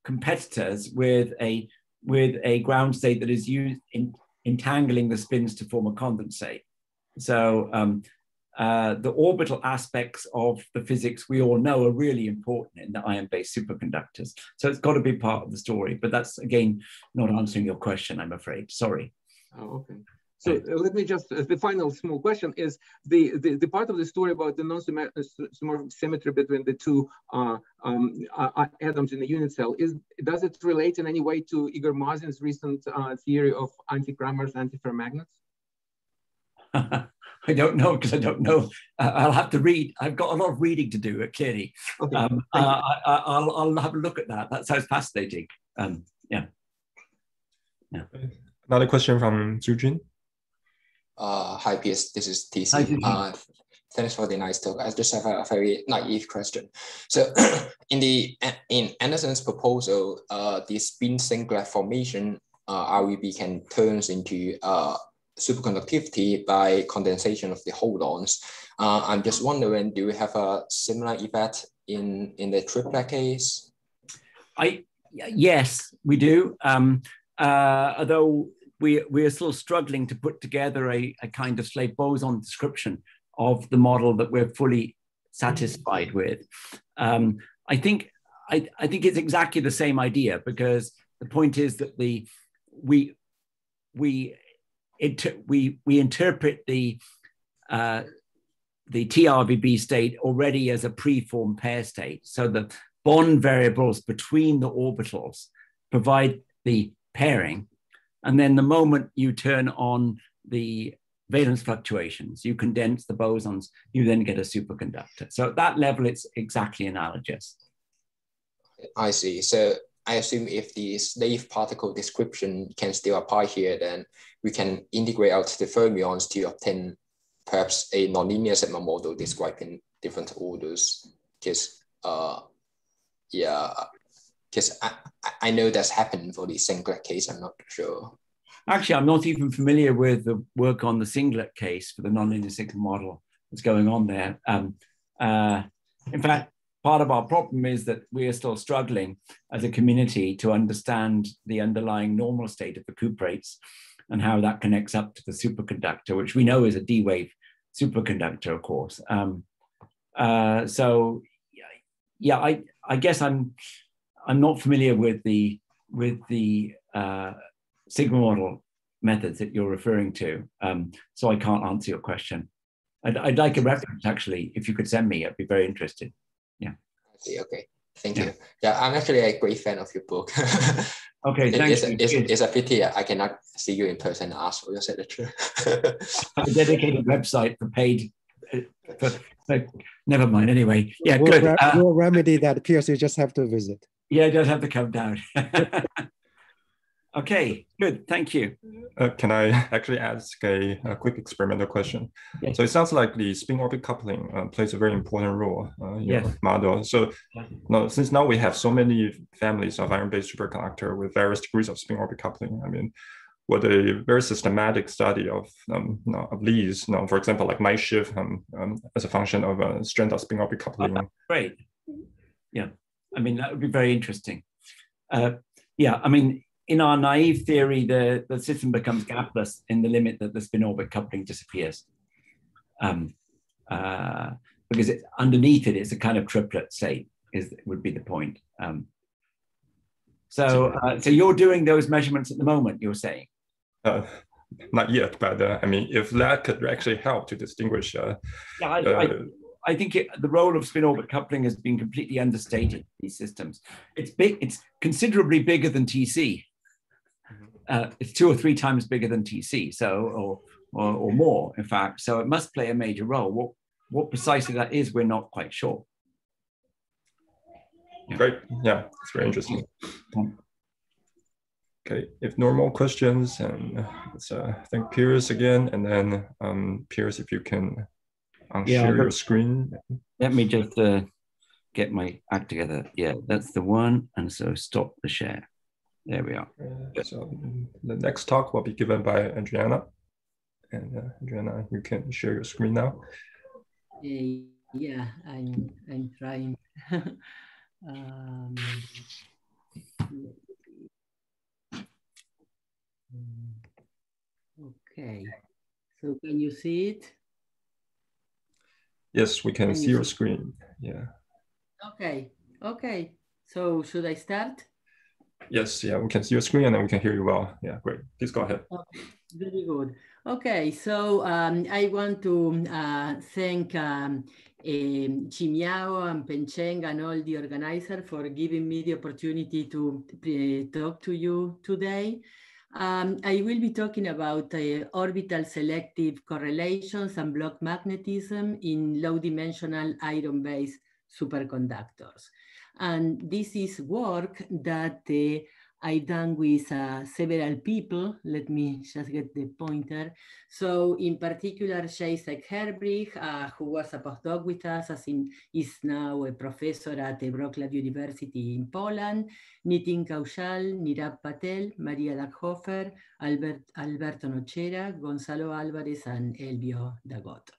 competitors with a with a ground state that is used in entangling the spins to form a condensate. So um, uh, the orbital aspects of the physics we all know are really important in the iron-based superconductors. So it's got to be part of the story. But that's again not answering your question, I'm afraid. Sorry. Oh, okay. So uh, let me just, uh, the final small question is the, the, the, part of the story about the non-symmorphic symmetry between the two uh, um, uh, atoms in the unit cell, is does it relate in any way to Igor Mazin's recent uh, theory of anti-Kramers, anti-ferromagnets? I don't know because I don't know. Uh, I'll have to read. I've got a lot of reading to do, clearly. Okay. Um, I, will I'll have a look at that. That sounds fascinating. Um, yeah. Yeah. Another question from Zujin. Uh, hi, Piers. This is TC. Hi, uh, thanks for the nice talk. I just have a, very naive question. So, in the in Anderson's proposal, uh, the spin singlet formation uh, RVB can turns into uh, superconductivity by condensation of the holons. Uh, I'm just wondering, do we have a similar effect in in the triplet case? I yes, we do. Um, uh, although we, we are still struggling to put together a, a kind of slave boson description of the model that we're fully satisfied with. Um, I think I, I think it's exactly the same idea because the point is that the we we inter, we we interpret the uh, the TRVB state already as a preformed pair state. So the bond variables between the orbitals provide the pairing and then the moment you turn on the valence fluctuations, you condense the bosons, you then get a superconductor. So at that level, it's exactly analogous. I see. So I assume if the slave particle description can still apply here, then we can integrate out the fermions to obtain perhaps a nonlinear sigma model describing different orders. Because, uh, yeah, because I, I know that's happened for the singlet case. I'm not sure. Actually, I'm not even familiar with the work on the singlet case for the nonlinear sigma model that's going on there. Um, uh, in fact, part of our problem is that we are still struggling as a community to understand the underlying normal state of the cuprates and how that connects up to the superconductor, which we know is a D-wave superconductor, of course. Um, uh, so, yeah, I, I guess I'm I'm not familiar with the with the uh, Sigma model methods that you're referring to, um, so I can't answer your question. I'd, I'd, like a reference actually. If you could send me, I'd be very interested. Yeah. I see. Okay. Thank yeah. you. Yeah, I'm actually a great fan of your book. okay, thank it's, you. It's, it's, a pity I cannot see you in person and ask for your signature. a dedicated website for paid. Uh, for, for, never mind. Anyway, yeah, we'll good. Re uh, we'll remedy that. Piers, you just have to visit. Yeah, it does have to come down. okay, good. Thank you. Uh, can I actually ask a, a, quick experimental question? Yes. So it sounds like the spin orbit coupling uh, plays a very important role uh, in yes. your model. So now, since now we have so many families of iron-based superconductor with various degrees of spin orbit coupling, I mean, with a very systematic study of, um, you know, of these, you know, for example, like Knight shift um, um, as a function of a strength of spin orbit coupling. great. Yeah. I mean, that would be very interesting. Uh, yeah, I mean, in our naive theory, the, the system becomes gapless in the limit that the spin orbit coupling disappears. Um, uh, because it, underneath it is a kind of triplet state, is would be the point. Um, so, uh, so you're doing those measurements at the moment. You're saying? Uh, not yet, but uh, I mean, if that could actually help to distinguish. Uh, yeah, I, I, uh, I think it, the role of spin orbit coupling has been completely understated in these systems. It's big. It's considerably bigger than TC. Mm-hmm. Uh, it's two or three times bigger than TC, so or, or, or more, in fact. So it must play a major role. What what precisely that is, we're not quite sure. Yeah. Great. Yeah, it's very interesting. Okay, if no more questions, and let's uh, thank Piers again, and then um, Piers, if you can I'll yeah, share your screen. Let me just uh, get my act together. Yeah, that's the one. And so stop the share. There we are. Uh, so the next talk will be given by Adriana. And uh, Adriana, you can share your screen now. Uh, yeah, I'm, I'm trying. um, okay, so can you see it? Yes, we can, can see your screen. Yeah. Okay. Okay. So should I start? Yes. Yeah, we can see your screen and then we can hear you well. Yeah, great. Please go ahead. Okay. Very good. Okay, so um, I want to uh, thank um, um, Qimiao and Pengcheng and all the organizers for giving me the opportunity to uh, talk to you today. Um, I will be talking about uh, orbital selective correlations and block magnetism in low dimensional iron-based superconductors. And this is work that uh, I've done with uh, several people. Let me just get the pointer. So in particular, Jacek Herbrych, uh, who was a postdoc with us, as in, is now a professor at the Wrocław University in Poland, Nitin Kaushal, Nirav Patel, Maria Daghofer, Albert, Alberto Nocera, Gonzalo Alvarez, and Elvio Dagotto.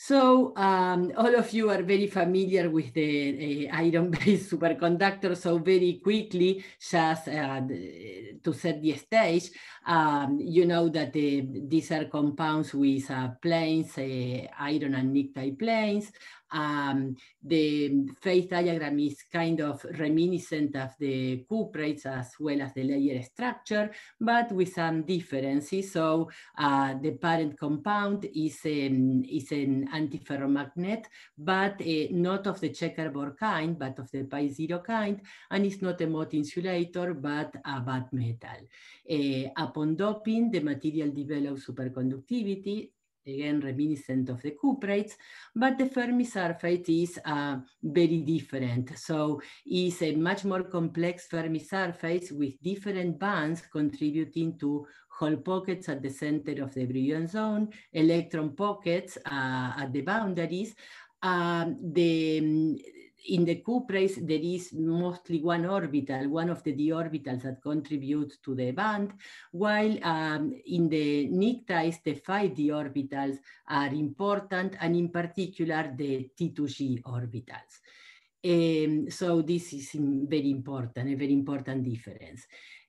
So um, all of you are very familiar with the uh, iron-based superconductor. So very quickly, just uh, to set the stage, um, you know that these are compounds with uh, planes, uh, iron and nickel planes, um, the phase diagram is kind of reminiscent of the cuprates as well as the layer structure, but with some differences. So uh, the parent compound is, um, is an antiferromagnet, but uh, not of the checkerboard kind, but of the pi zero kind, and it's not a Mott insulator, but a bad metal. Uh, upon doping, the material develops superconductivity, again reminiscent of the cuprates, but the Fermi surface is uh, very different. So it's a much more complex Fermi surface with different bands contributing to hole pockets at the center of the Brillouin zone, electron pockets uh, at the boundaries. Um, the in the cuprates, there is mostly one orbital, one of the d orbitals that contribute to the band, while um, in the pnictides, the five d orbitals are important, and in particular, the T2G orbitals. Um, so this is very important, a very important difference.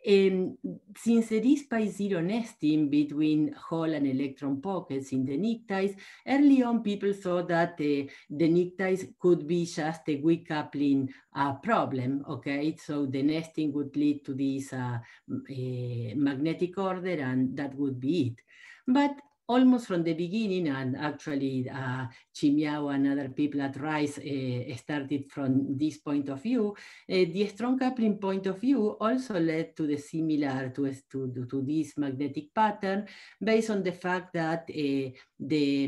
Um, since there is pi-zero nesting between hole and electron pockets in the pnictides, early on people thought that uh, the pnictides could be just a weak coupling uh, problem, okay? So the nesting would lead to this uh, magnetic order and that would be it. But almost from the beginning, and actually uh, Qimiao and other people at Rice uh, started from this point of view, uh, the strong coupling point of view also led to the similar, to, to, to this magnetic pattern based on the fact that uh, the,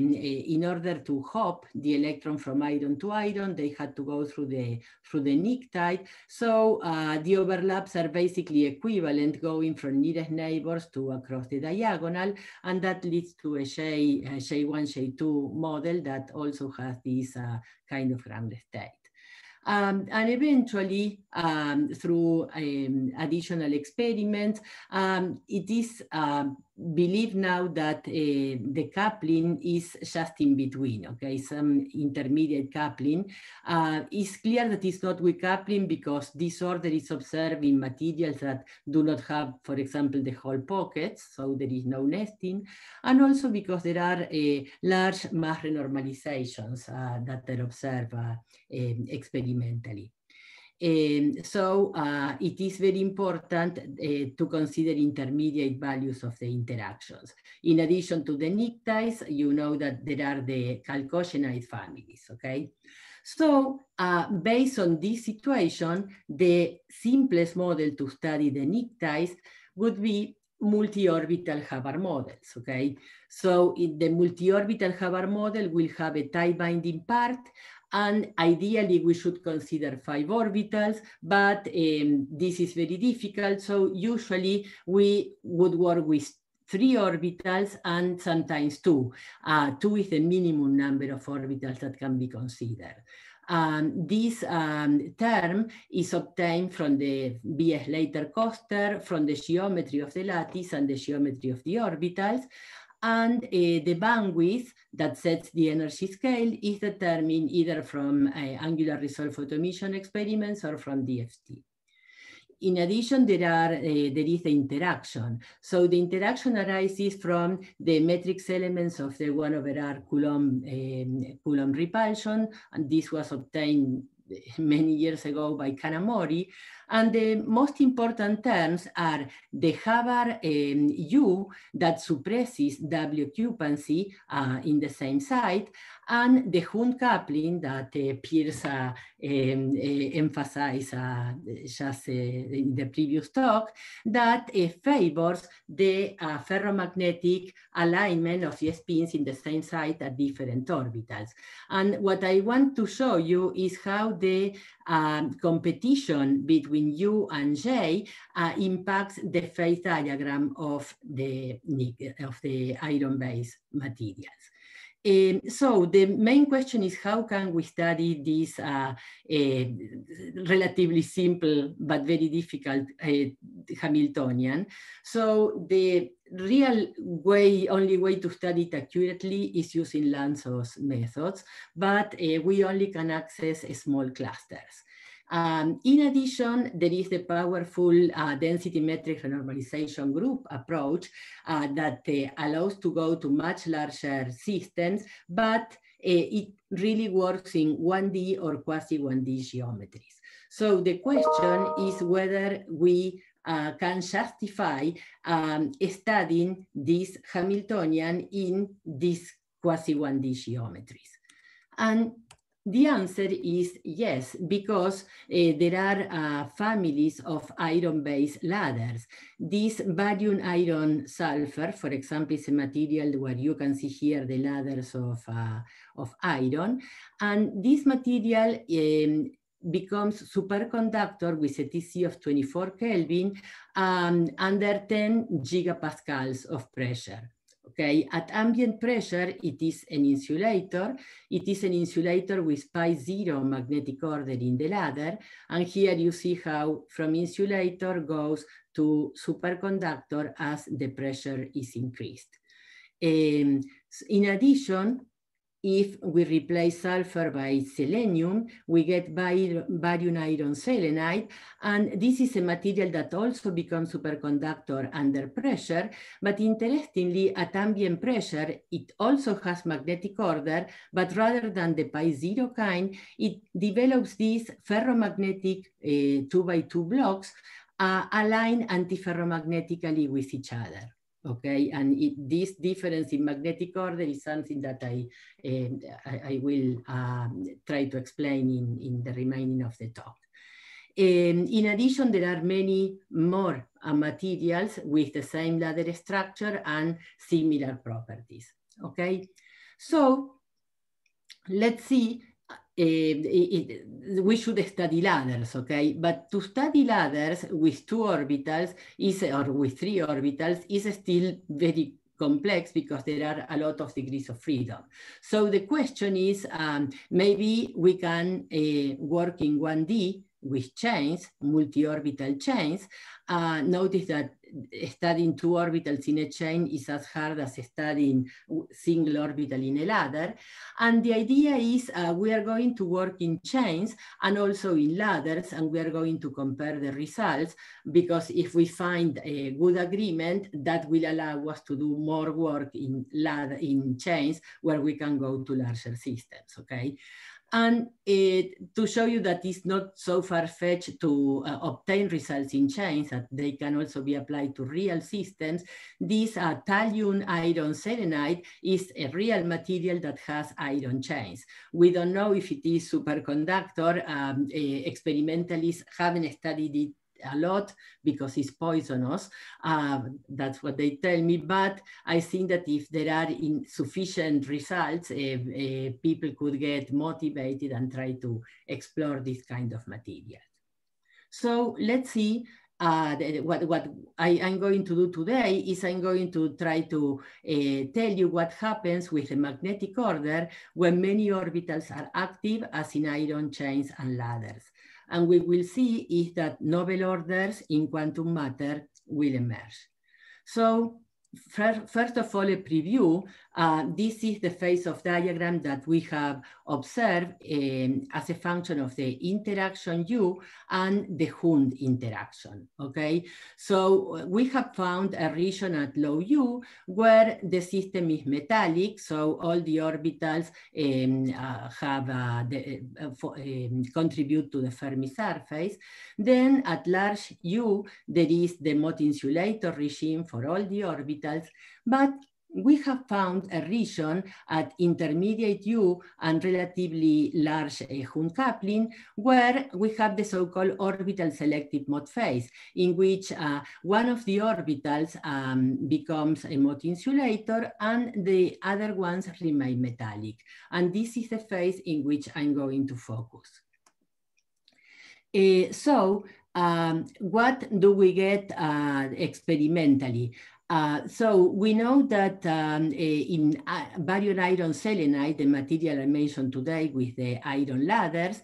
in order to hop the electron from iron to iron, they had to go through the, through the pnictide. So uh, the overlaps are basically equivalent going from nearest neighbors to across the diagonal, and that leads to a J, J1, J2 model that also has this uh, kind of ground state. Um, and eventually, um, through um, additional experiments, um, it is believed now that uh, the coupling is just in between, okay, some intermediate coupling. Uh, it's clear that it's not weak coupling because disorder is observed in materials that do not have, for example, the hole pockets, so there is no nesting, and also because there are uh, large mass renormalizations uh, that are observed uh, um, experimentally. Um, so uh, it is very important uh, to consider intermediate values of the interactions. In addition to the pnictides, you know that there are the chalcogenide families, okay? So uh, based on this situation, the simplest model to study the pnictides would be multi-orbital Hubbard models, okay? So in the multi-orbital Hubbard model will have a tight binding part and ideally, we should consider five orbitals, but um, this is very difficult. So usually we would work with three orbitals and sometimes two. Uh, two is the minimum number of orbitals that can be considered. Um, this um, term is obtained from the B. Slater-Koster, from the geometry of the lattice and the geometry of the orbitals and uh, the bandwidth that sets the energy scale is determined either from uh, angular resolved photoemission experiments or from DFT. In addition, there, are, uh, there is the interaction. So the interaction arises from the matrix elements of the 1 over r Coulomb, um, Coulomb repulsion, and this was obtained many years ago by Kanamori. And the most important terms are the Hubbard um, U that suppresses W occupancy uh, in the same site, and the Hund coupling that uh, Piers uh, um, uh, emphasized uh, just uh, in the previous talk, that favors the ferromagnetic alignment of the spins in the same site at different orbitals. And what I want to show you is how the um, competition between U and J uh, impacts the phase diagram of the, of the iron-based materials. Um, so the main question is how can we study this uh, uh, relatively simple but very difficult uh, Hamiltonian? So the real way, only way to study it accurately is using Lanczos methods, but uh, we only can access small clusters. Um, in addition, there is the powerful uh, density matrix renormalization group approach uh, that uh, allows to go to much larger systems, but uh, it really works in 1D or quasi 1D geometries. So the question is whether we uh, can justify um, studying this Hamiltonian in these quasi 1D geometries. And the answer is yes, because uh, there are uh, families of iron-based ladders. This barium iron sulfur, for example, is a material where you can see here the ladders of, uh, of iron. And this material um, becomes superconductor with a TC of 24 Kelvin um, under 10 gigapascals of pressure. Okay, at ambient pressure, it is an insulator. It is an insulator with pi zero magnetic order in the ladder. And here you see how from insulator goes to superconductor as the pressure is increased. Um, in addition, if we replace sulfur by selenium, we get barium iron selenide. And this is a material that also becomes superconductor under pressure. But interestingly, at ambient pressure, it also has magnetic order, but rather than the pi zero kind, it develops these ferromagnetic uh, two by two blocks uh, aligned antiferromagnetically with each other okay? And it, this difference in magnetic order is something that I, uh, I, I, will um, try to explain in, in the remaining of the talk. Um, in addition, there are many more uh, materials with the same ladder structure and similar properties, okay? So let's see it, we should study ladders, okay? But to study ladders with two orbitals is, or with three orbitals is still very complex because there are a lot of degrees of freedom. So the question is, um, maybe we can uh, work in 1D with chains, multi-orbital chains. Uh, notice that studying two orbitals in a chain is as hard as studying single orbital in a ladder. And the idea is uh, we are going to work in chains and also in ladders, and we are going to compare the results because if we find a good agreement, that will allow us to do more work in in chains where we can go to larger systems, okay? And to show you that it's not so far-fetched to uh, obtain results in chains, that they can also be applied to real systems, this uh, iron selenide is a real material that has iron chains. We don't know if it is superconductor. Um, uh, experimentalists haven't studied it a lot because it's poisonous. Uh, that's what they tell me. But I think that if there are insufficient results, uh, uh, people could get motivated and try to explore this kind of material. So let's see uh, what, what I, am going to do today is I'm going to try to uh, tell you what happens with the magnetic order when many orbitals are active as in iron chains and ladders. And we will see is that novel orders in quantum matter will emerge. So first of all, a preview. Uh, this is the phase of diagram that we have observed um, as a function of the interaction U and the Hund interaction, okay? So uh, we have found a region at low U where the system is metallic, so all the orbitals um, uh, have uh, the, uh, for, um, contribute to the Fermi surface. Then at large U, there is the Mott insulator regime for all the orbitals, but we have found a region at intermediate U and relatively large uh, Hund coupling where we have the so-called orbital selective Mott phase in which uh, one of the orbitals um, becomes a Mott insulator and the other ones remain metallic. And this is the phase in which I'm going to focus. Uh, so um, what do we get uh, experimentally? Uh, so we know that um, eh, in uh, barium iron selenide, the material I mentioned today with the iron ladders,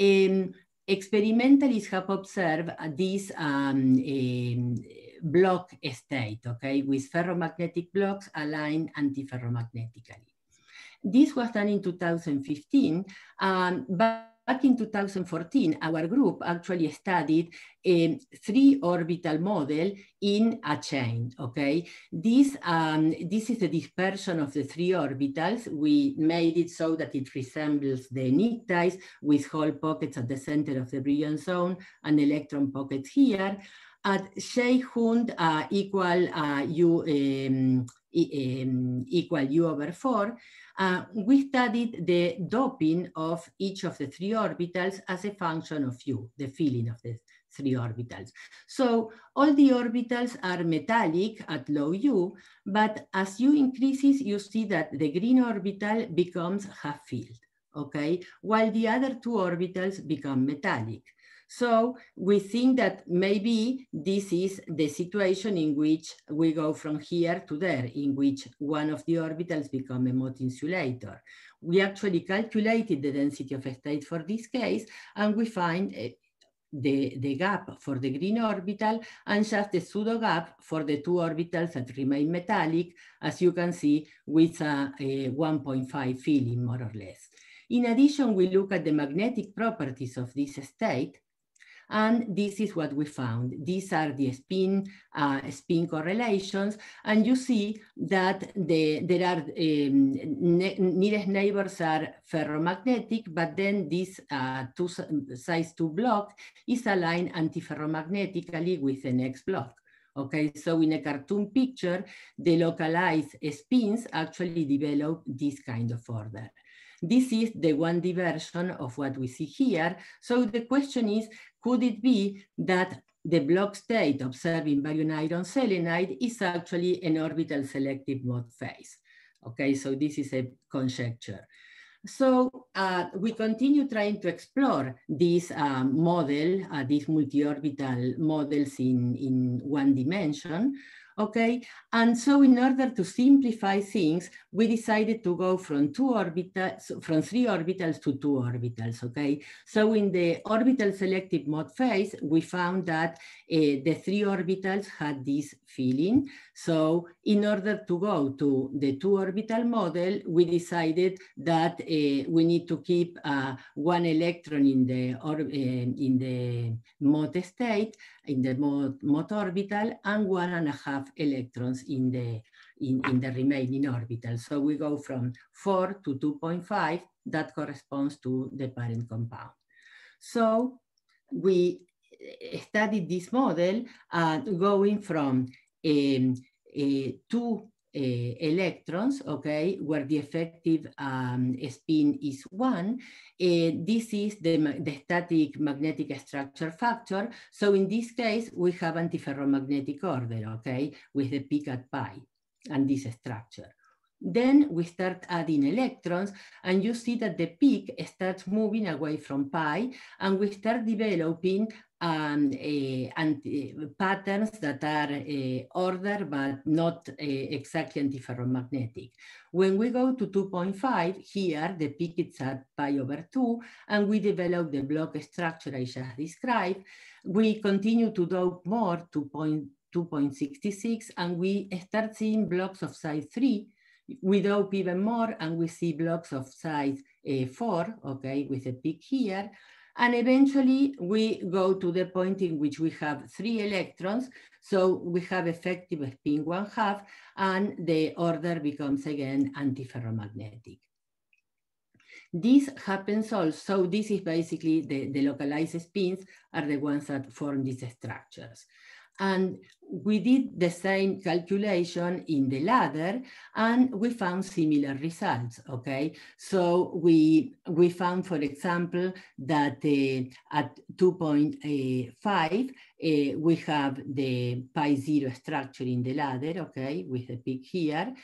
um, experimentalists have observed this um, um, block state, okay, with ferromagnetic blocks aligned antiferromagnetically. This was done in 2015, um, but Back in 2014, our group actually studied a three orbital model in a chain, okay? This, um, this is the dispersion of the three orbitals. We made it so that it resembles the pnictides with hole pockets at the center of the Brillouin zone and electron pockets here. At Shea Hund uh, equal uh, U um, um, equal U over four, uh, we studied the doping of each of the three orbitals as a function of U, the filling of the three orbitals. So all the orbitals are metallic at low U, but as U increases, you see that the green orbital becomes half filled, okay? While the other two orbitals become metallic. So we think that maybe this is the situation in which we go from here to there, in which one of the orbitals become a Mott insulator. We actually calculated the density of state for this case, and we find uh, the, the gap for the green orbital and just the pseudo gap for the two orbitals that remain metallic, as you can see, with a, a 1.5 filling more or less. In addition, we look at the magnetic properties of this state, and this is what we found. These are the spin, uh, spin correlations. And you see that the, there are um, ne nearest neighbors are ferromagnetic, but then this uh, two, size two block is aligned antiferromagnetically with the next block. Okay, so in a cartoon picture, the localized spins actually develop this kind of order. This is the 1D version of what we see here. So the question is, could it be that the block state observed in barium iron selenide is actually an orbital selective Mott phase? Okay, so this is a conjecture. So uh, we continue trying to explore this uh, model, uh, these multi-orbital models in, in one dimension okay? And so in order to simplify things, we decided to go from two orbitals, from three orbitals to two orbitals, okay? So in the orbital selective Mott phase, we found that uh, the three orbitals had this filling. So in order to go to the two orbital model, we decided that uh, we need to keep uh, one electron in the, or, in the Mott state, in the Mott orbital, and one and a half electrons in the, in, in the remaining orbital. So we go from 4 to 2.5, that corresponds to the parent compound. So we studied this model uh, going from um, uh, two electrons, okay, where the effective um, spin is one. Uh, this is the, the static magnetic structure factor. So in this case, we have antiferromagnetic order, okay, with the peak at pi and this structure. Then we start adding electrons and you see that the peak starts moving away from pi and we start developing um, uh, anti, patterns that are uh, ordered but not uh, exactly antiferromagnetic. When we go to 2.5, here the peak is at pi over 2, and we develop the block structure I just described. We continue to dope more to, point, 2.66, and we start seeing blocks of size three. We dope even more, and we see blocks of size uh, four, okay, with a peak here. And eventually we go to the point in which we have three electrons. So we have effective spin one half and the order becomes again antiferromagnetic. This happens also, this is basically the, the localized spins are the ones that form these structures. And we did the same calculation in the ladder and we found similar results, okay? So we, we found, for example, that uh, at 2.5, uh, we have the pi zero structure in the ladder, okay, with the peak here.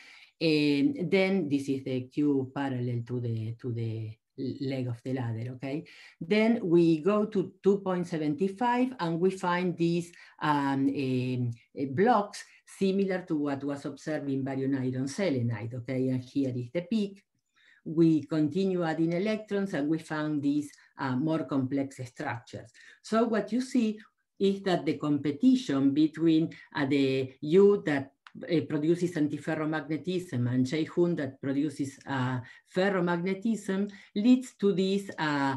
And then this is the Q parallel to the, to the leg of the ladder, okay? Then we go to 2.75 and we find these um, uh, blocks similar to what was observed in barium iron selenide, okay? And here is the peak. We continue adding electrons and we found these uh, more complex structures. So what you see is that the competition between uh, the U that produces antiferromagnetism and J-Hund that produces uh, ferromagnetism leads to these uh,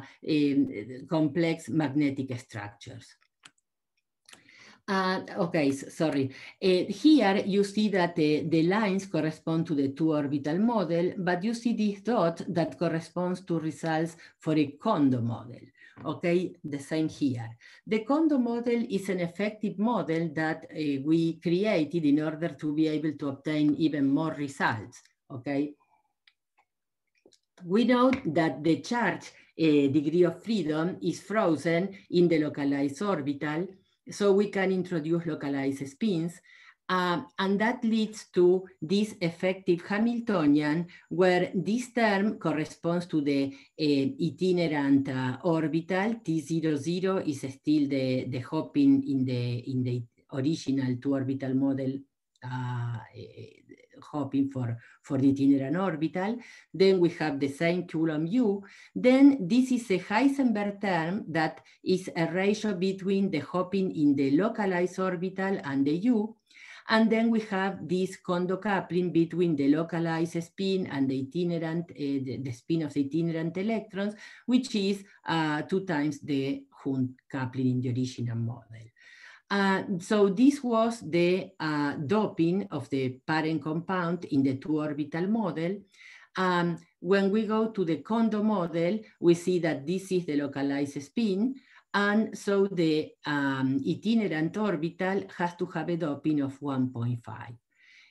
complex magnetic structures. Uh, okay, sorry. Uh, here you see that the, the lines correspond to the two orbital model, but you see this dot that corresponds to results for a Kondo model. Okay, the same here. The Kondo model is an effective model that uh, we created in order to be able to obtain even more results, okay? We know that the charge uh, degree of freedom is frozen in the localized orbital, so we can introduce localized spins um, and that leads to this effective Hamiltonian where this term corresponds to the uh, itinerant uh, orbital. T00 is still the, the hopping in the, in the original two orbital model uh, hopping for, for the itinerant orbital. Then we have the same Coulomb U. Then this is a Heisenberg term that is a ratio between the hopping in the localized orbital and the U. And then we have this Kondo coupling between the localized spin and the itinerant, uh, the, the, spin of the itinerant electrons, which is uh, two times the Hund coupling in the original model. Uh, so this was the uh, doping of the parent compound in the two orbital model. Um, when we go to the Kondo model, we see that this is the localized spin, and so the um, itinerant orbital has to have a doping of 1.5,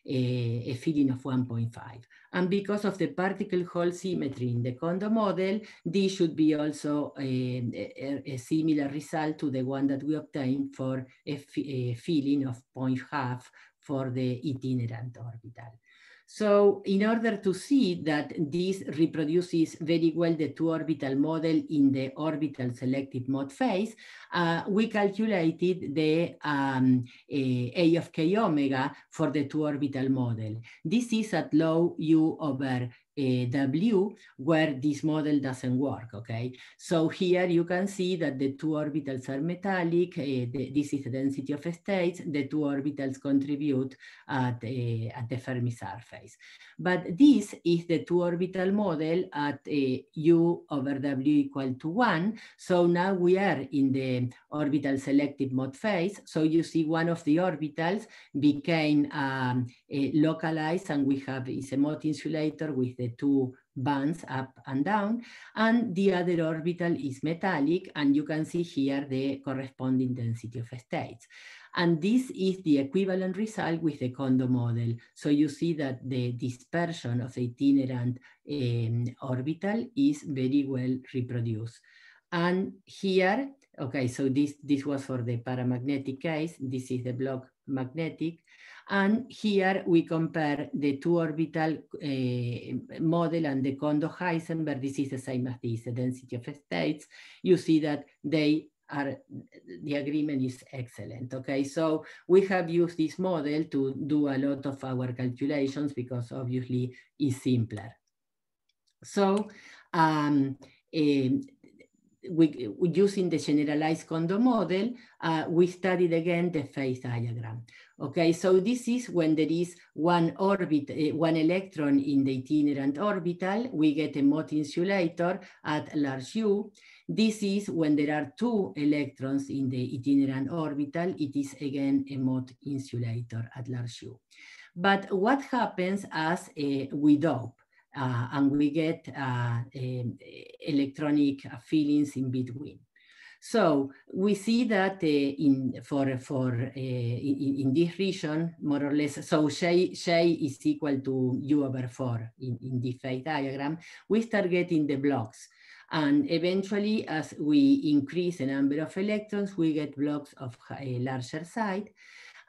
a, a filling of 1.5. And because of the particle hole symmetry in the Kondo model, this should be also a, a, a similar result to the one that we obtained for a, a filling of 0.5 for the itinerant orbital. So in order to see that this reproduces very well the two orbital model in the orbital selective Mott phase, uh, we calculated the um, A of k omega for the two orbital model. This is at low U over W where this model doesn't work, okay? So here you can see that the two orbitals are metallic, uh, the, this is the density of states, the two orbitals contribute at, uh, at the Fermi surface. But this is the two orbital model at U over W equal to one, so now we are in the orbital selective Mott phase, so you see one of the orbitals became um, localized and we have is a Mott insulator with the the two bands up and down, and the other orbital is metallic, and you can see here the corresponding density of states. And this is the equivalent result with the Kondo model. So you see that the dispersion of the itinerant um, orbital is very well reproduced. And here, okay, so this, this was for the paramagnetic case. This is the block magnetic. And here we compare the two orbital uh, model and the Kondo Heisenberg. This is the same as this, the density of states. You see that they are, the agreement is excellent, okay? So we have used this model to do a lot of our calculations because obviously it's simpler. So um, uh, we, using the generalized Kondo model, uh, we studied again the phase diagram. Okay, so this is when there is one orbit, uh, one electron in the itinerant orbital, we get a Mott insulator at large U. This is when there are two electrons in the itinerant orbital, it is again a Mott insulator at large U. But what happens as uh, we dope? Uh, and we get uh, um, electronic fillings in between. So we see that uh, in for for uh, in, in, this region, more or less, so J, is equal to U over 4 in, in the phase diagram, we start getting the blocks. And eventually, as we increase the number of electrons, we get blocks of a larger size.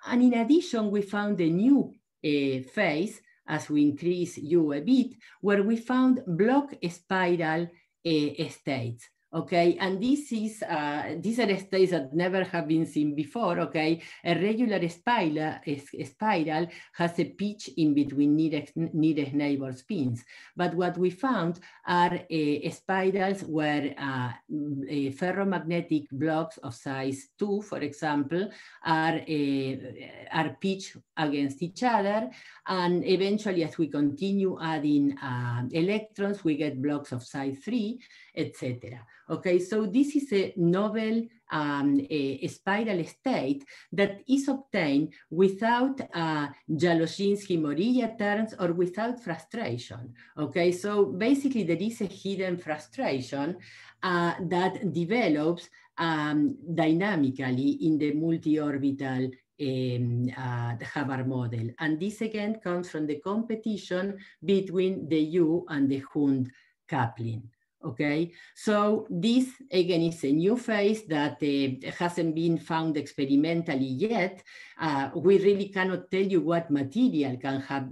And in addition, we found a new uh, phase as we increase U a bit, where we found block spiral uh, states okay? And this is, uh, these are states that never have been seen before, okay? A regular spiral, a spiral has a pitch in between nearest, nearest neighbor spins. But what we found are uh, spirals where uh, ferromagnetic blocks of size two, for example, are, uh, are pitched against each other. And eventually, as we continue adding uh, electrons, we get blocks of size three, etc. Okay, so this is a novel um, a, spiral state that is obtained without uh, Dzyaloshinskii-Moriya terms or without frustration. Okay, so basically there is a hidden frustration uh, that develops um, dynamically in the multi-orbital um, uh, the model. And this again comes from the competition between the U and the Hund coupling okay? So this, again, is a new phase that uh, hasn't been found experimentally yet. Uh, we really cannot tell you what material can have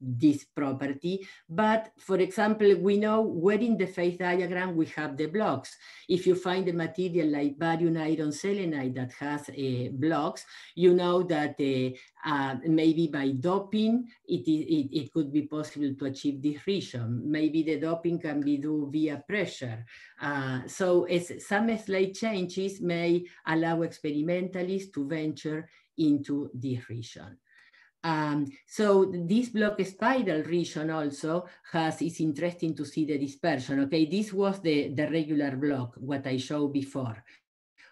this property. But for example, we know where in the phase diagram we have the blocks. If you find a material like barium iron selenide that has uh, blocks, you know that uh, uh, maybe by doping, it, it, it could be possible to achieve this region. Maybe the doping can be done via pressure. Uh, so some slight changes may allow experimentalists to venture into this region. Um, so this block spiral region also has, it's interesting to see the dispersion. Okay, this was the, the regular block, what I showed before.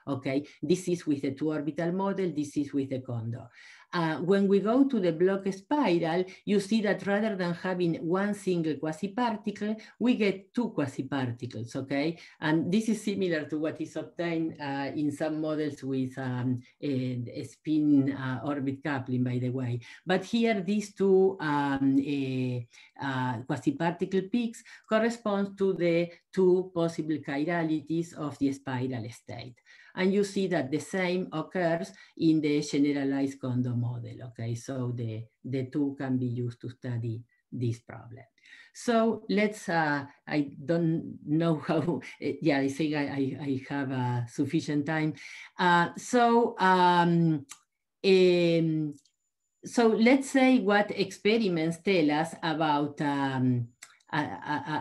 Okay, this is with the two orbital model, this is with the Kondo. Uh, when we go to the block spiral, you see that rather than having one single quasi-particle, we get two quasi-particles, okay? And this is similar to what is obtained uh, in some models with um, a, a, spin uh, orbit coupling, by the way. But here, these two um, uh, quasi-particle peaks correspond to the two possible chiralities of the spiral state. And you see that the same occurs in the generalized Kondo model, okay? So the, the two can be used to study this problem. So let's, uh, I don't know how, yeah, I think I, I, I have uh, sufficient time. Uh, so, um, um, so let's say what experiments tell us about um,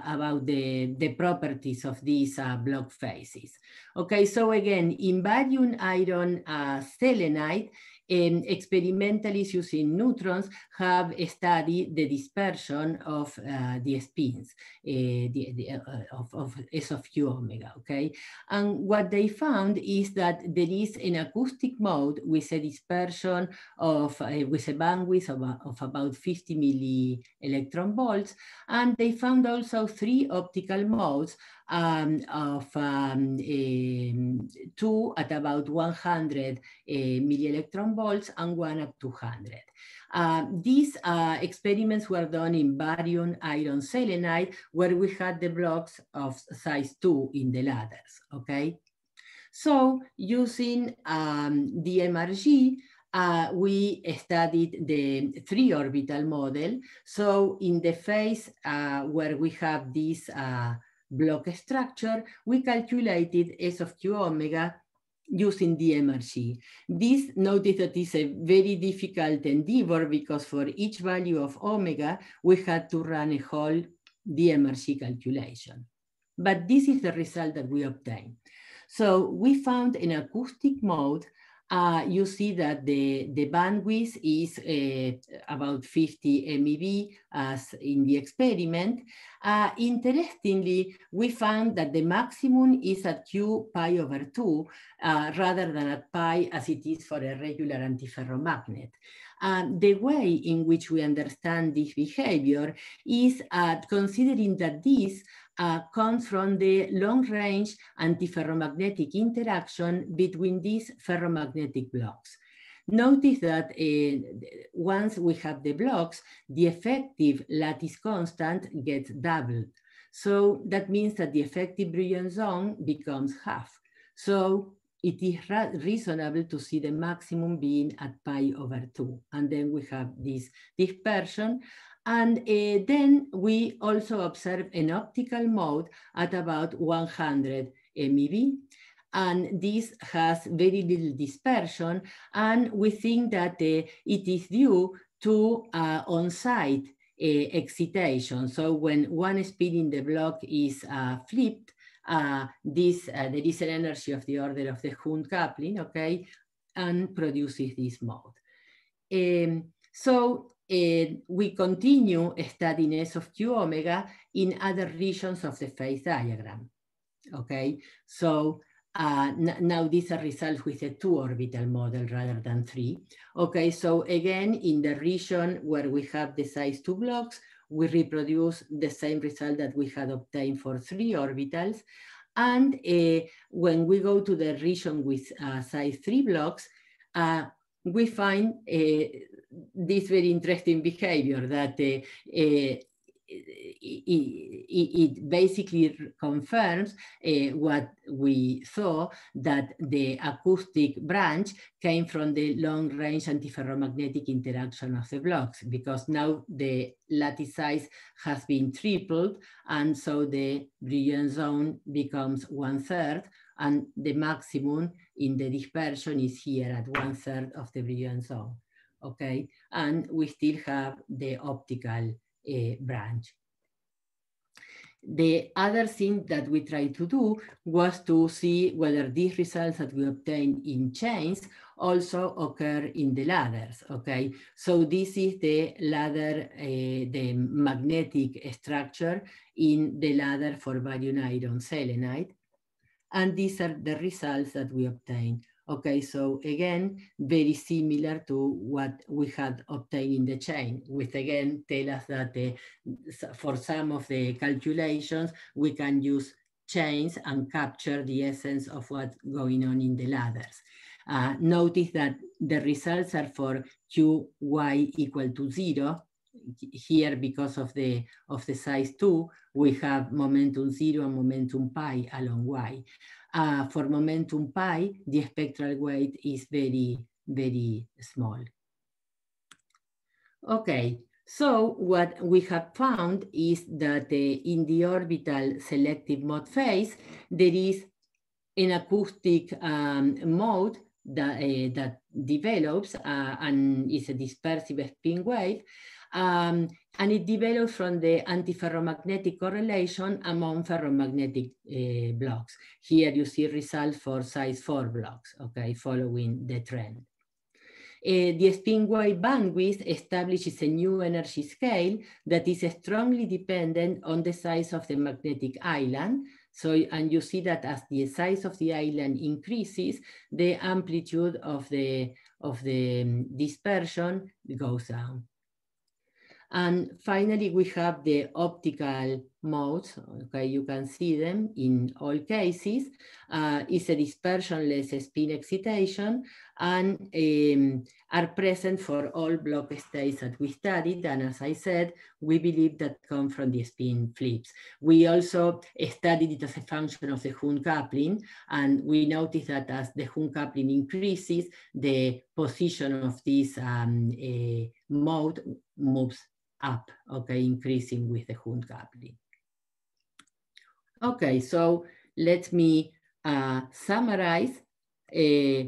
about the, the properties of these uh, block phases. Okay, so again, in barium iron uh, selenide, um, experimentalists using neutrons have studied the dispersion of uh, the spins uh, the, the, uh, of, of S of Q omega, okay? And what they found is that there is an acoustic mode with a dispersion of, uh, with a bandwidth of, of about 50 milli electron volts. And they found also three optical modes um, of um, um, two at about 100 uh, millielectron volts and one at 200. Uh, these uh, experiments were done in barium iron selenide where we had the blocks of size two in the ladders, okay? So using um, DMRG, uh, we studied the three orbital model. So in the phase uh, where we have this uh, block structure, we calculated S of Q omega using the DMRG. This notice that is a very difficult endeavor because for each value of omega, we had to run a whole DMRG calculation. But this is the result that we obtained. So we found an acoustic mode uh, you see that the, the bandwidth is uh, about 50 MeV as in the experiment. Uh, interestingly, we found that the maximum is at Q pi over 2 uh, rather than at pi as it is for a regular antiferromagnet. The way in which we understand this behavior is uh, considering that this uh, comes from the long-range antiferromagnetic interaction between these ferromagnetic blocks. Notice that uh, once we have the blocks, the effective lattice constant gets doubled. So that means that the effective Brillouin zone becomes half. So it is reasonable to see the maximum being at pi over two. And then we have this dispersion. And uh, then we also observe an optical mode at about 100 MeV. And this has very little dispersion. And we think that uh, it is due to uh, on-site uh, excitation. So when one spin in the block is uh, flipped, uh, this, uh, there is an energy of the order of the Hund coupling, okay, and produces this mode. Um, so uh, we continue studying S of Q omega in other regions of the phase diagram, okay? So uh, now these are results with a two orbital model rather than three. Okay, so again, in the region where we have the size two blocks, we reproduce the same result that we had obtained for three orbitals. And uh, when we go to the region with uh, size three blocks, uh, we find uh, this very interesting behavior that uh, uh, it, it, basically confirms uh, what we saw that the acoustic branch came from the long range antiferromagnetic interaction of the blocks because now the lattice size has been tripled and so the Brillouin zone becomes one third and the maximum in the dispersion is here at one third of the Brillouin zone okay? And we still have the optical uh, branch. The other thing that we tried to do was to see whether these results that we obtained in chains also occur in the ladders, okay? So this is the ladder, uh, the magnetic structure in the ladder for barium iron selenide. And these are the results that we obtained. Okay, so again, very similar to what we had obtained in the chain, which again tell us that for some of the calculations, we can use chains and capture the essence of what's going on in the ladders. Uh, notice that the results are for Qy equal to zero. Here, because of the, of the size two, we have momentum zero and momentum pi along Y. Uh, for momentum pi, the spectral weight is very, very small. Okay, so what we have found is that uh, in the orbital selective Mott phase, there is an acoustic um, mode that, uh, that develops uh, and is a dispersive spin wave. Um, and it develops from the antiferromagnetic correlation among ferromagnetic uh, blocks. Here you see results for size four blocks, okay, following the trend. Uh, the spin wave bandwidth establishes a new energy scale that is strongly dependent on the size of the magnetic island. So, and you see that as the size of the island increases, the amplitude of the, of the um, dispersion goes down. And finally, we have the optical modes. Okay, you can see them in all cases. Uh, it's a dispersionless spin excitation and um, are present for all block states that we studied. And as I said, we believe that come from the spin flips. We also studied it as a function of the Hund coupling. And we noticed that as the Hund coupling increases, the position of this um, uh, mode moves up, okay, increasing with the Hund coupling. Okay, so let me uh, summarize. Uh,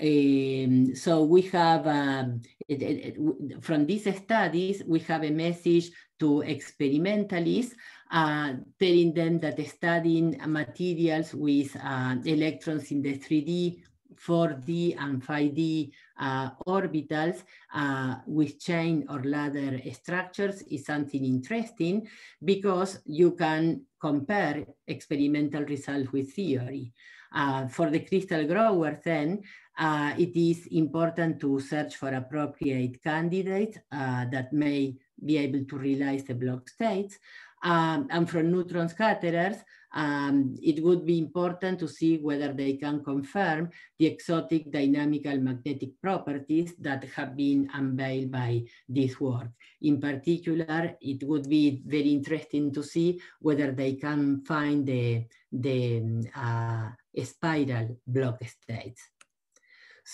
um, so we have, um, it, it, it, from these studies, we have a message to experimentalists uh, telling them that studying materials with uh, electrons in the 3D 4D and 5D uh, orbitals uh, with chain or ladder structures is something interesting because you can compare experimental results with theory. Uh, for the crystal grower then, uh, it is important to search for appropriate candidates uh, that may be able to realize the block states. Um, and for neutron scatterers, um, it would be important to see whether they can confirm the exotic dynamical magnetic properties that have been unveiled by this work. In particular, it would be very interesting to see whether they can find the, the uh, spiral block states.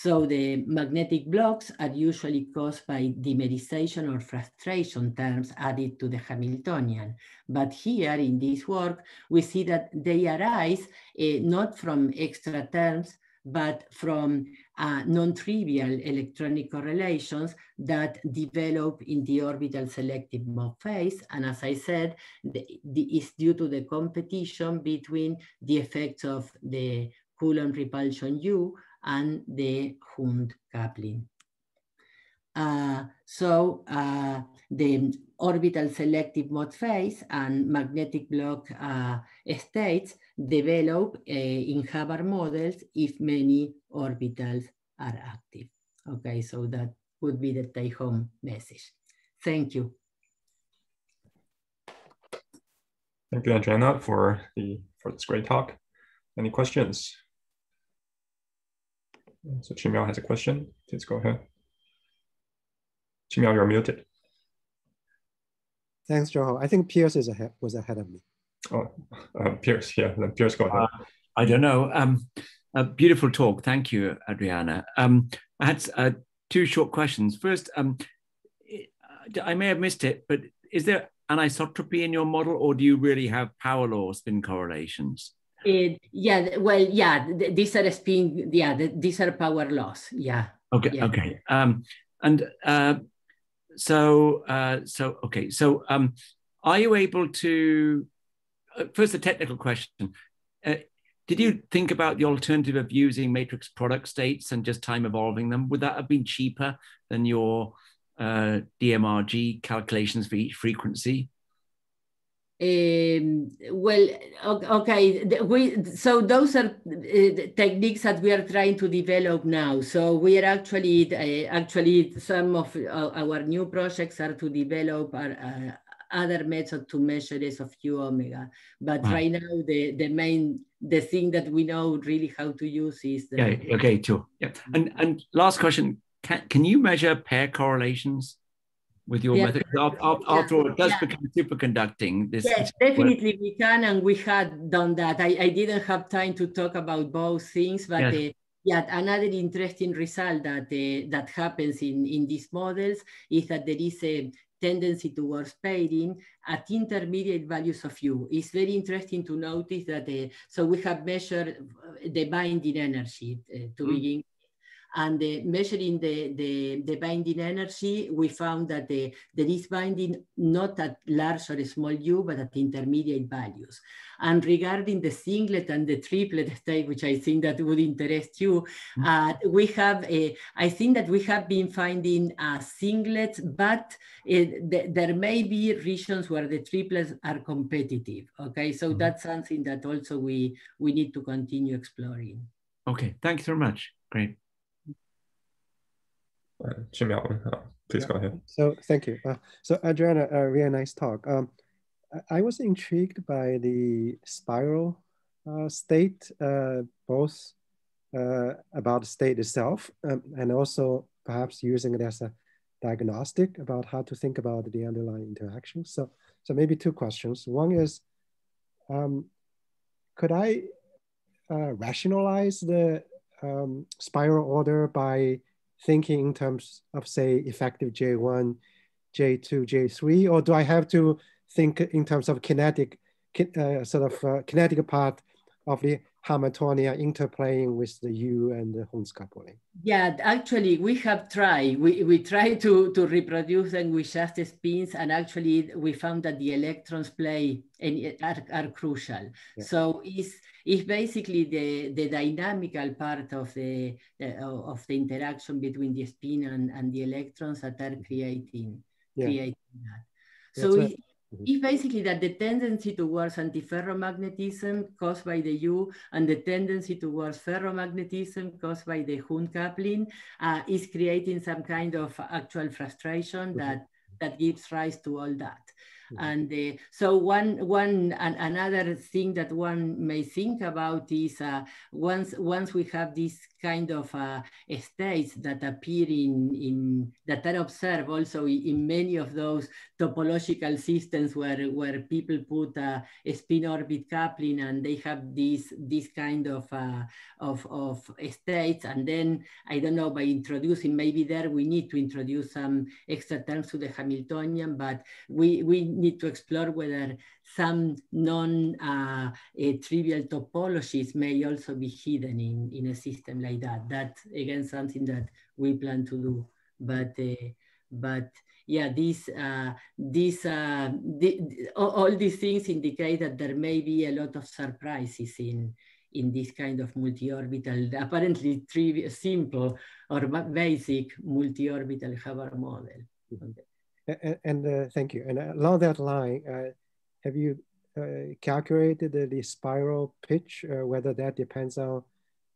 So the magnetic blocks are usually caused by dimerization or frustration terms added to the Hamiltonian. But here in this work, we see that they arise uh, not from extra terms, but from uh, non-trivial electronic correlations that develop in the orbital selective Mott phase. And as I said, the, the, it's due to the competition between the effects of the Coulomb repulsion U and the Hund coupling. Uh, so uh, the orbital selective Mott phase and magnetic block uh, states develop uh, in Hubbard models if many orbitals are active. Okay, so that would be the take home message. Thank you. Thank you, Adriana, for the for this great talk. Any questions? So Qimiao has a question. Please go ahead. Qimiao, you're muted. Thanks, Joe. I think Piers is ahead, was ahead of me. Oh, uh, Piers, yeah, then Piers, go ahead. Uh, I don't know. Um, a beautiful talk. Thank you, Adriana. Um, I had uh, two short questions. First, um, I may have missed it, but is there anisotropy in your model, or do you really have power law spin correlations? It, yeah, well, yeah, these are spin, yeah, these are power laws. Yeah. Okay. Yeah. Okay. Um, and uh, so, uh, so okay. So, um, are you able to? Uh, first, a technical question. Uh, did you think about the alternative of using matrix product states and just time evolving them? Would that have been cheaper than your uh, DMRG calculations for each frequency? Um, well, okay, we so those are uh, techniques that we are trying to develop now. So we are actually uh, actually some of our new projects are to develop our, uh, other methods to measure S of U omega. But right. right now, the the main the thing that we know really how to use is the, yeah. Okay, sure. Yeah, and and last question: Can can you measure pair correlations? With your yeah. method? After all, it does yeah. become superconducting. This yes, definitely we can, and we had done that. I, I didn't have time to talk about both things, but yes. uh, yeah, another interesting result that uh, that happens in in these models is that there is a tendency towards pairing at intermediate values of U. It's very interesting to notice that, uh, so we have measured the binding energy uh, to mm. begin and the, measuring the, the, the, binding energy, we found that the, there is binding not at large or small u, but at intermediate values. And regarding the singlet and the triplet state, which I think that would interest you, mm-hmm. uh, we have, a, I think that we have been finding a singlets, but it, th there may be regions where the triplets are competitive. Okay, so mm -hmm. that's something that also we, we need to continue exploring. Okay, thanks very much. Great. Uh, Jim uh, please yeah. go ahead. So thank you. Uh, so Adriana, a uh, really nice talk. Um, I was intrigued by the spiral uh, state, uh, both about the state itself um, and also perhaps using it as a diagnostic about how to think about the underlying interaction. So, so maybe two questions. One is, um, could I rationalize the um, spiral order by thinking in terms of say effective J1, J2, J3, or do I have to think in terms of kinetic, uh, sort of uh, kinetic part of the Hamiltonian interplaying with the U and the Hund's coupling. Yeah, actually, we have tried. We, we try to, to reproduce them with just the spins, and actually, we found that the electrons play and are, are crucial. Yeah. So it's, it's basically the, the dynamical part of the, of the interaction between the spin and, and the electrons that are mm-hmm. creating, yeah. creating that. So it, Mm-hmm. It's basically that the tendency towards antiferromagnetism caused by the U and the tendency towards ferromagnetism caused by the Hund coupling uh, is creating some kind of actual frustration mm-hmm. that, that gives rise to all that. And uh, so one, one and another thing that one may think about is uh, once, once we have this kind of uh, states that appear in, in that are observed also in many of those topological systems where, where people put a, a spin orbit coupling and they have this, this kind of, uh, of, of states. And then, I don't know, by introducing, maybe there we need to introduce some extra terms to the Hamiltonian, but we, we need to explore whether some non-trivial uh, topologies may also be hidden in, in a system like that. That's again something that we plan to do. But uh, but yeah, these uh, these uh, the, all these things indicate that there may be a lot of surprises in in this kind of multi-orbital, apparently trivial, simple or basic multi-orbital Hubbard model. Okay. And, and uh, thank you. And along that line, uh, have you uh, calculated the, the, spiral pitch, uh, whether that depends on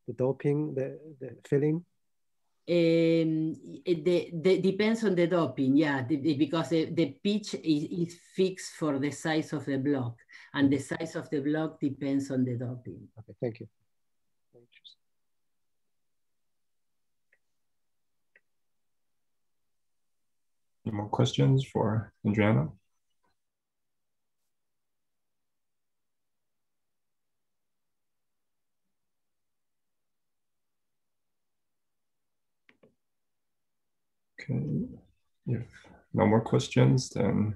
the doping, the, the filling? Um, the, the, depends on the doping, yeah, the, because the, the pitch is, is fixed for the size of the block, and the size of the block depends on the doping. Okay, thank you. Any more questions for Adriana? Okay, if no more questions, then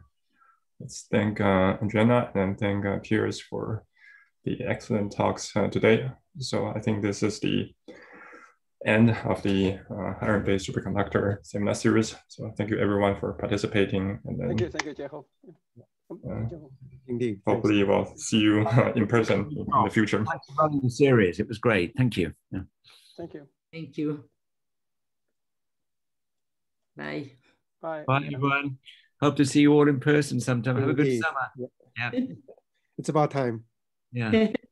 let's thank uh, Adriana and thank uh, Piers for the excellent talks uh, today. So I think this is the end of the uh, iron-based superconductor seminar series. So thank you everyone for participating. And then, thank you, thank you, Jeff. Uh, Indeed. Hopefully we'll see you in person in the future. Thanks for running the series. It was great. Thank you. Yeah. Thank you. Thank you. Bye. Bye. Bye, everyone. Hope to see you all in person sometime. Have a good summer. Yeah. yeah. it's about time. Yeah.